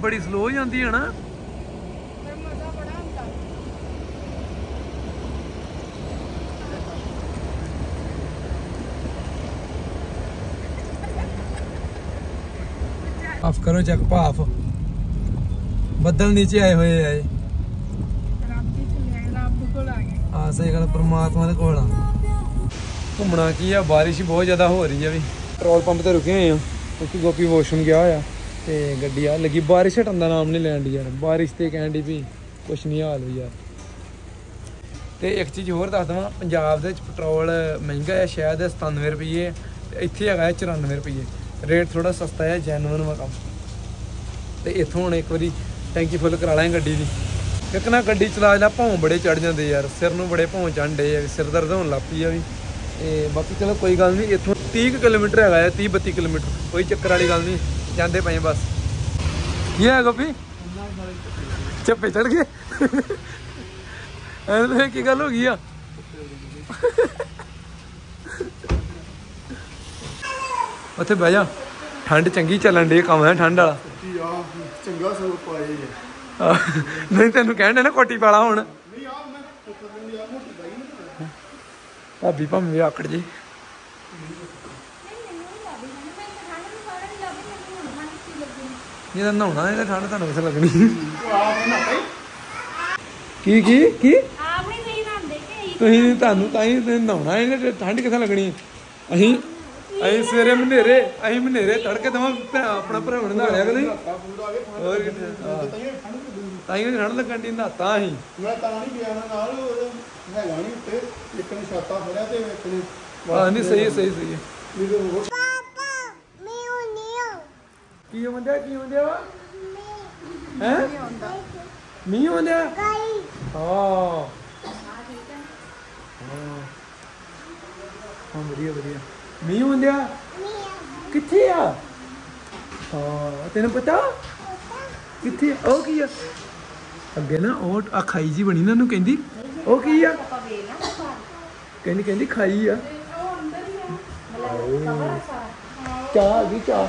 ਬੜੀ ਸਲੋ ਜਾਂਦੀ ਹੈ ਨਾ ਪਰ ਮਜ਼ਾ ਬੜਾ ਹੁੰਦਾ ਆਫ ਕਰੋ ਚੱਕ ਭਾਫ। ਬੱਦਲ ਨੀਚੇ ਆਏ ਹੋਏ ਆ ਆ ਗਏ। ਆ ਸਹੀ ਗੱਲ ਪ੍ਰਮਾਤਮਾ ਦੇ ਕੋਲ ਆ। ਘੁੰਮਣਾ ਕੀ ਆ? ਬਾਰਿਸ਼ ਬਹੁਤ ਜ਼ਿਆਦਾ ਹੋ ਰਹੀ ਆ ਵੀ। ਪੈਟਰੋਲ ਪੰਪ ਤੇ ਰੁਕੇ ਹੋਏ ਆ। ਕਿਉਂਕਿ ਗੋਪੀ ਵਾਸ਼ਰੂਮ ਗਿਆ ਹੋਇਆ। ਤੇ ਗੱਡੀ ਆ ਲੱਗੀ। ਬਾਰਿਸ਼ ਹਟਣ ਦਾ ਨਾਮ ਨਹੀਂ ਲੈਣ ਦੀ ਯਾਰ। ਬਾਰਿਸ਼ ਤੇ ਕਹਿਣ ਦੀ ਵੀ ਕੁਛ ਨਹੀਂ ਹਾਲ ਵੀ ਯਾਰ। ਤੇ ਇੱਕ ਚੀਜ਼ ਹੋਰ ਦੱਸ ਦਵਾਂ। ਪੰਜਾਬ ਦੇ ਵਿੱਚ ਪੈਟਰੋਲ ਮਹਿੰਗਾ ਹੈ ਸ਼ਾਇਦ 97 ਰੁਪਏ ਤੇ ਇੱਥੇ ਹੈਗਾ ਹੈ 94 ਰੁਪਏ ਰੇਟ ਥੋੜਾ ਸਸਤਾ ਹੈ ਜੈਨੂਇਨ ਵਾ ਕੰਮ। ਤੇ ਇੱਥੋਂ ਹੁਣ ਇੱਕ ਵਾਰੀ ਟੈਂਕੀ ਫੁੱਲ ਕਰਾ ਲਾਂਗੇ ਗੱਡੀ ਦੀ। ਇੱਕ ਨਾ ਗੱਡੀ ਚਲਾ ਲੈ, ਭੌਂ ਬੜੇ ਚੜ ਜਾਂਦੇ ਯਾਰ। ਸਿਰ ਨੂੰ ਬੜੇ ਭੌਂ ਚੜ੍ਹਦੇ ਆ, ਸਿਰ ਦਰਦ ਹੋਣ ਲੱਗ ਪਈ ਆ ਵੀ। ਤੇ ਬਾਕੀ ਚਲੋ ਕੋਈ ਗੱਲ ਨਹੀਂ, ਇੱਥੋਂ 30 ਕੁ ਕਿਲੋਮੀਟਰ ਹੈਗਾ ਆ 30 32 ਕਿਲੋਮੀਟਰ। ਕੋਈ ਚੱਕਰ ਵਾਲੀ ਗੱਲ ਨਹੀਂ, ਜਾਂਦੇ ਪਏ ਬਸ। ਕੀ ਹੈ ਗੋਪੀ? ਚੱਪੇ ਚੜ ਗਏ। ਐਂ ਕੀ ਗੱਲ ਹੋ ਗਈ ਆ? ਉੱਥੇ ਬਹਿ ਜਾ। ਠੰਡ ਚੰਗੀ ਚੱਲਣ ਦੀ ਕੰਮ ਹੈ ਠੰਡ ਵਾਲਾ। ਚੰਗਾ ਪਾਏ ਨਹੀਂ ਤੈਨੂੰ ਕਹਿਣ ਦੇ ਨਾ ਕੋਟੀ ਪਾਲਾ ਹੁਣ। ਨਹੀਂ ਆ ਮੈਂ ਕੁੱਤਰ ਦੀ ਆ ਮੋਟੀ ਬਾਈ ਨਾ ਭਾਬੀ ਭਾਵੇਂ ਵੀ ਆਕੜ ਜੀ। ਜਿਹਦਾ ਨਹਾਉਣਾ ਇਹਦਾ ਠੰਡ ਤੁਹਾਨੂੰ ਕਿੱਥੇ ਲੱਗਣੀ? ਆਪ ਨਾ ਪਈ ਕੀ ਕੀ ਕੀ? ਆਪ ਨਹੀਂ ਸਹੀ ਨਾਂਦੇ ਕਿ ਤੁਸੀਂ ਤੁਹਾਨੂੰ ਤਾਂ ਹੀ ਨਹਾਉਣਾ ਇਹਨੇ ਠੰਡ ਕਿੱਥੇ ਲੱਗਣੀ? ਅਸੀਂ ਅਸੀਂ ਸਵੇਰੇ ਮਨੇਰੇ ਅਸੀਂ ਮਨੇਰੇ ਤੜਕੇ ਦਵਾਂ ਆਪਣਾ ਭਰਾ ਬਣਾ ਲਿਆ ਕਿ ਨਹੀਂ? ਹੋਰ ਕਿੱਥੇ ਤਾਂ ਹੀ ਠੰਡ ਲੱਗਣ ਦੀ ਨਹਾਤਾ ਅਸੀਂ। ਮੈਂ ਤਾਂ ਨਹੀਂ ਗਿਆ ਨਾ ਨਾਲ ਉਹ ਹੈਗਾ ਨਹੀਂ ਉੱਤੇ। ਇੱਕ ਨੇ ਛਾਤਾ ਫੜਿਆ ਤੇ ਇੱਕ ਨੇ ਹਾਂ ਨਹੀਂ ਸਹੀ ਸਹੀ ਸਹੀ ਕੀ ਹੁੰਦਿਆ ਕੀ ਹੁੰਦਿਆ ਵਾ? ਹੈ? ਮੀਂਹ ਹੁੰਦਿਆ ਹਾਂ। ਹਾਂ। ਹਾਂ ਵਧੀਆ ਵਧੀਆ। ਮੀਂਹ ਹੁੰਦਿਆ ਕਿੱਥੇ ਆ ਹਾਂ ਤੈਨੂੰ ਪਤਾ ਕਿੱਥੇ? ਉਹ ਕੀ ਆ ਅੱਗੇ ਨਾ ਉਹ ਆ ਖਾਈ ਜੀ ਬਣੀ ਨਾ ਉਹਨੂੰ ਕਹਿੰਦੀ ਉਹ ਕੀ ਆ ਕਹਿੰਦੀ ਕਹਿੰਦੀ ਖਾਈ ਆ ਚਾਹ ਆ ਗਈ ਚਾਹ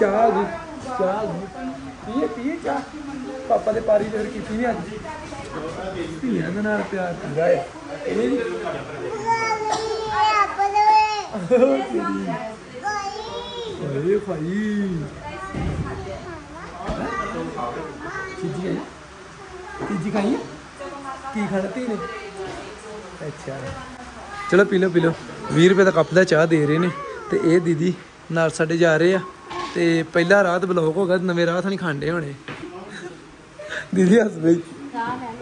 ਚਾਹ ਆ ਗਈ ਚਾਹ ਆ ਗਈ ਪੀਏ ਪੀਏ ਚਾਹ ਪਾਪਾ ਦੇ ਪਾਰੀ ਦੇ ਫਿਰ ਕੀਤੀ ਨਹੀਂ ਅੱਜ ਧੀਆਂ ਦੇ ਨਾਲ ਪਿਆਰ ਪੂਰਾ ਹੈ ਇਹ ਓਏ ਭਾਈ ਚੀਜੀ ਖਾਈ ਚੀਜੀ ਖਾਈ ਕੀ ਖਾਣਾ ਤੀ ਨੇ ਅੱਛਾ ਚਲੋ ਪੀ ਲਓ ਪੀ ਲਓ। 20 ਰੁਪਏ ਦਾ ਕੱਪ ਦਾ ਚਾਹ ਦੇ ਰਹੇ ਨੇ ਤੇ ਇਹ ਦੀਦੀ ਨਾਲ ਸਾਡੇ ਜਾ ਰਹੇ ਆ ਤੇ ਪਹਿਲਾ ਰਾਤ ਬਲੌਕ ਹੋ ਗਿਆ ਨਵੇਂ ਰਾਤ ਨਹੀਂ ਖਾਂਦੇ ਹੋਣੇ। ਦੀਦੀ ਹੱਸ ਪਈ।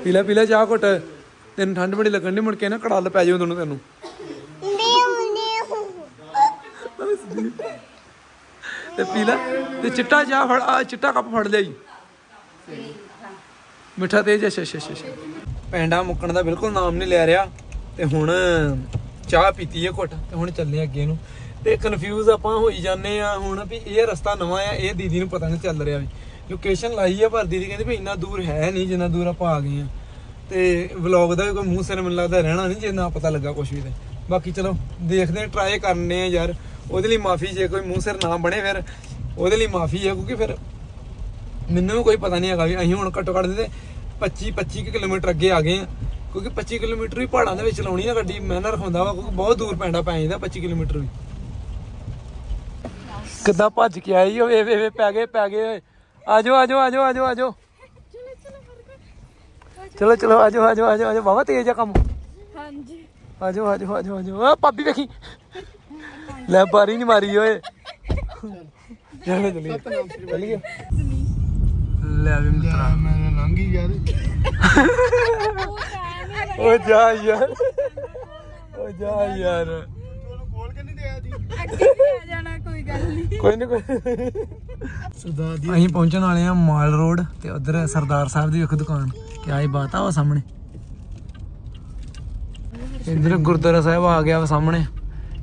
ਪੀਲਾ ਲੈ ਚਾਹ ਘੁੱਟ। ਤੈਨੂੰ ਠੰਡ ਬੜੀ ਲੱਗਣ ਦੀ ਮੁੜ ਕੇ ਨਾ ਕੜਾਲ ਪੈ ਜਾਊ ਤੈਨੂੰ ਤੈਨੂੰ। ਤੇ ਪੀ ਤੇ ਚਿੱਟਾ ਚਾਹ ਫੜ, ਆ ਚਿੱਟਾ ਕੱਪ ਫੜ ਲਈ ਮਿੱਠਾ ਤੇਜ ਅੱਛਾ ਅੱਛਾ ਅੱਛਾ। ਪੈਂਡਾ ਮੁੱਕਣ ਦਾ ਬਿਲਕੁਲ ਨਾਮ ਨਹੀਂ ਲੈ ਰਿਹਾ। ਤੇ ਹੁਣ ਚਾਹ ਪੀਤੀ ਹੈ ਘੁੱਟ, ਤੇ ਹੁਣ ਚੱਲੇ ਅੱਗੇ ਨੂੰ। ਤੇ ਕਨਫਿਊਜ਼ ਆਪਾਂ ਹੋਈ ਜਾਂਦੇ ਆ ਹੁਣ ਵੀ ਇਹ ਰਸਤਾ ਨਵਾਂ ਆ, ਇਹ ਦੀਦੀ ਨੂੰ ਪਤਾ ਨਹੀਂ ਚੱਲ ਰਿਹਾ ਵੀ। ਲੋਕੇਸ਼ਨ ਲਾਈ ਆ ਪਰ ਦੀਦੀ ਕਹਿੰਦੀ ਵੀ ਇੰਨਾ ਦੂਰ ਹੈ ਨਹੀਂ, ਜਿੰਨਾ ਦੂਰ ਆਪਾਂ ਆ ਗਏ ਆ ਤੇ ਵਲੌਗ ਦਾ ਵੀ ਕੋਈ ਮੂੰਹ ਸਿਰ ਮੈਨੂੰ ਲੱਗਦਾ ਰਹਿਣਾ ਨਹੀਂ, ਜੇ ਨਾ ਪਤਾ ਲੱਗਾ ਕੁਝ ਵੀ ਤੇ। ਬਾਕੀ ਚਲੋ, ਦੇਖਦੇ ਆ ਟਰਾਈ ਕਰਨੇ ਆ ਯਾਰ। ਉਹਦੇ ਲਈ ਮਾਫੀ ਜੇ ਕੋਈ ਮੂੰਹ ਸਿਰ ਨਾ ਬਣੇ ਫਿਰ ਉਹਦੇ ਲਈ ਮਾਫੀ ਹੈ ਕਿਉਂਕਿ ਫਿਰ ਮੈਨੂੰ ਵੀ ਕੋਈ ਪਤਾ ਨਹੀਂ ਹੈਗਾ ਵੀ ਅਸੀਂ ਹੁਣ ਘੱਟੋ ਘੱਟ ਦੇ 25 25 ਕੁ ਕਿਲੋਮੀਟਰ ਅੱਗੇ ਆ ਗਏ ਆ ਕਿਉਂਕਿ 25 ਕਿਲੋਮੀਟਰ ਵੀ ਪਹਾੜਾਂ ਦੇ ਵਿੱਚ ਚਲਾਉਣੀ ਆ ਗੱਡੀ ਮੈਂ ਨਾ ਰਖਾਉਂਦਾ ਵਾ ਕਿਉਂਕਿ ਬਹੁਤ ਦੂਰ ਪੈਂਦਾ ਪੈ ਜਾਂਦਾ 25 ਕਿਲੋਮੀਟਰ ਵੀ ਕਿੱਦਾਂ ਭੱਜ ਕੇ ਆਈ ਓਏ ਵੇ ਵੇ ਪੈ ਗਏ ਪੈ ਗਏ ਓਏ ਆਜੋ ਆਜੋ ਆਜੋ ਆਜੋ ਆਜੋ ਚਲੋ ਚਲੋ ਆਜੋ ਆਜੋ ਆਜੋ ਆਜੋ ਬਾਬਾ ਤੇਜ਼ ਆ ਕੰਮ ਹਾਂਜੀ ਆਜੋ ਆਜੋ ਆਜੋ ਆਜੋ ਆ ਭਾਬੀ ਵੇਖੀ ਲੈ ਬਾਰੀ ਨਹੀਂ ਮਾਰੀ ਓਏ। ਚਲੋ ਚਲੀਏ ਚਲੀਏ। ਲੈ ਵੀ ਮਿੱਤਰਾ। ਮੈਂ ਲੰਘੀ ਯਾਰ ਓ ਜਾ ਯਾਰ। ਓ ਜਾ ਯਾਰ। ਤੁਹਾਨੂੰ ਖੋਲ ਕੇ ਨਹੀਂ ਦਿਆ ਦੀ ਅੱਗੇ ਵੀ ਆ ਜਾਣਾ ਕੋਈ ਗੱਲ ਨਹੀਂ। ਕੋਈ ਸਰਦਾਰ ਦੀ ਅਸੀਂ ਪਹੁੰਚਣ ਵਾਲੇ ਆ ਮਾਲ ਰੋਡ ਤੇ ਉਧਰ ਸਰਦਾਰ ਸਾਹਿਬ ਦੀ ਵੇਖੋ ਦੁਕਾਨ। ਕਿਆ ਹੀ ਬਾਤ ਆ ਉਹ ਸਾਹਮਣੇ। ਇਧਰ ਗੁਰਦੁਆਰਾ ਸਾਹਿਬ ਆ ਗਿਆ ਸਾਹਮਣੇ।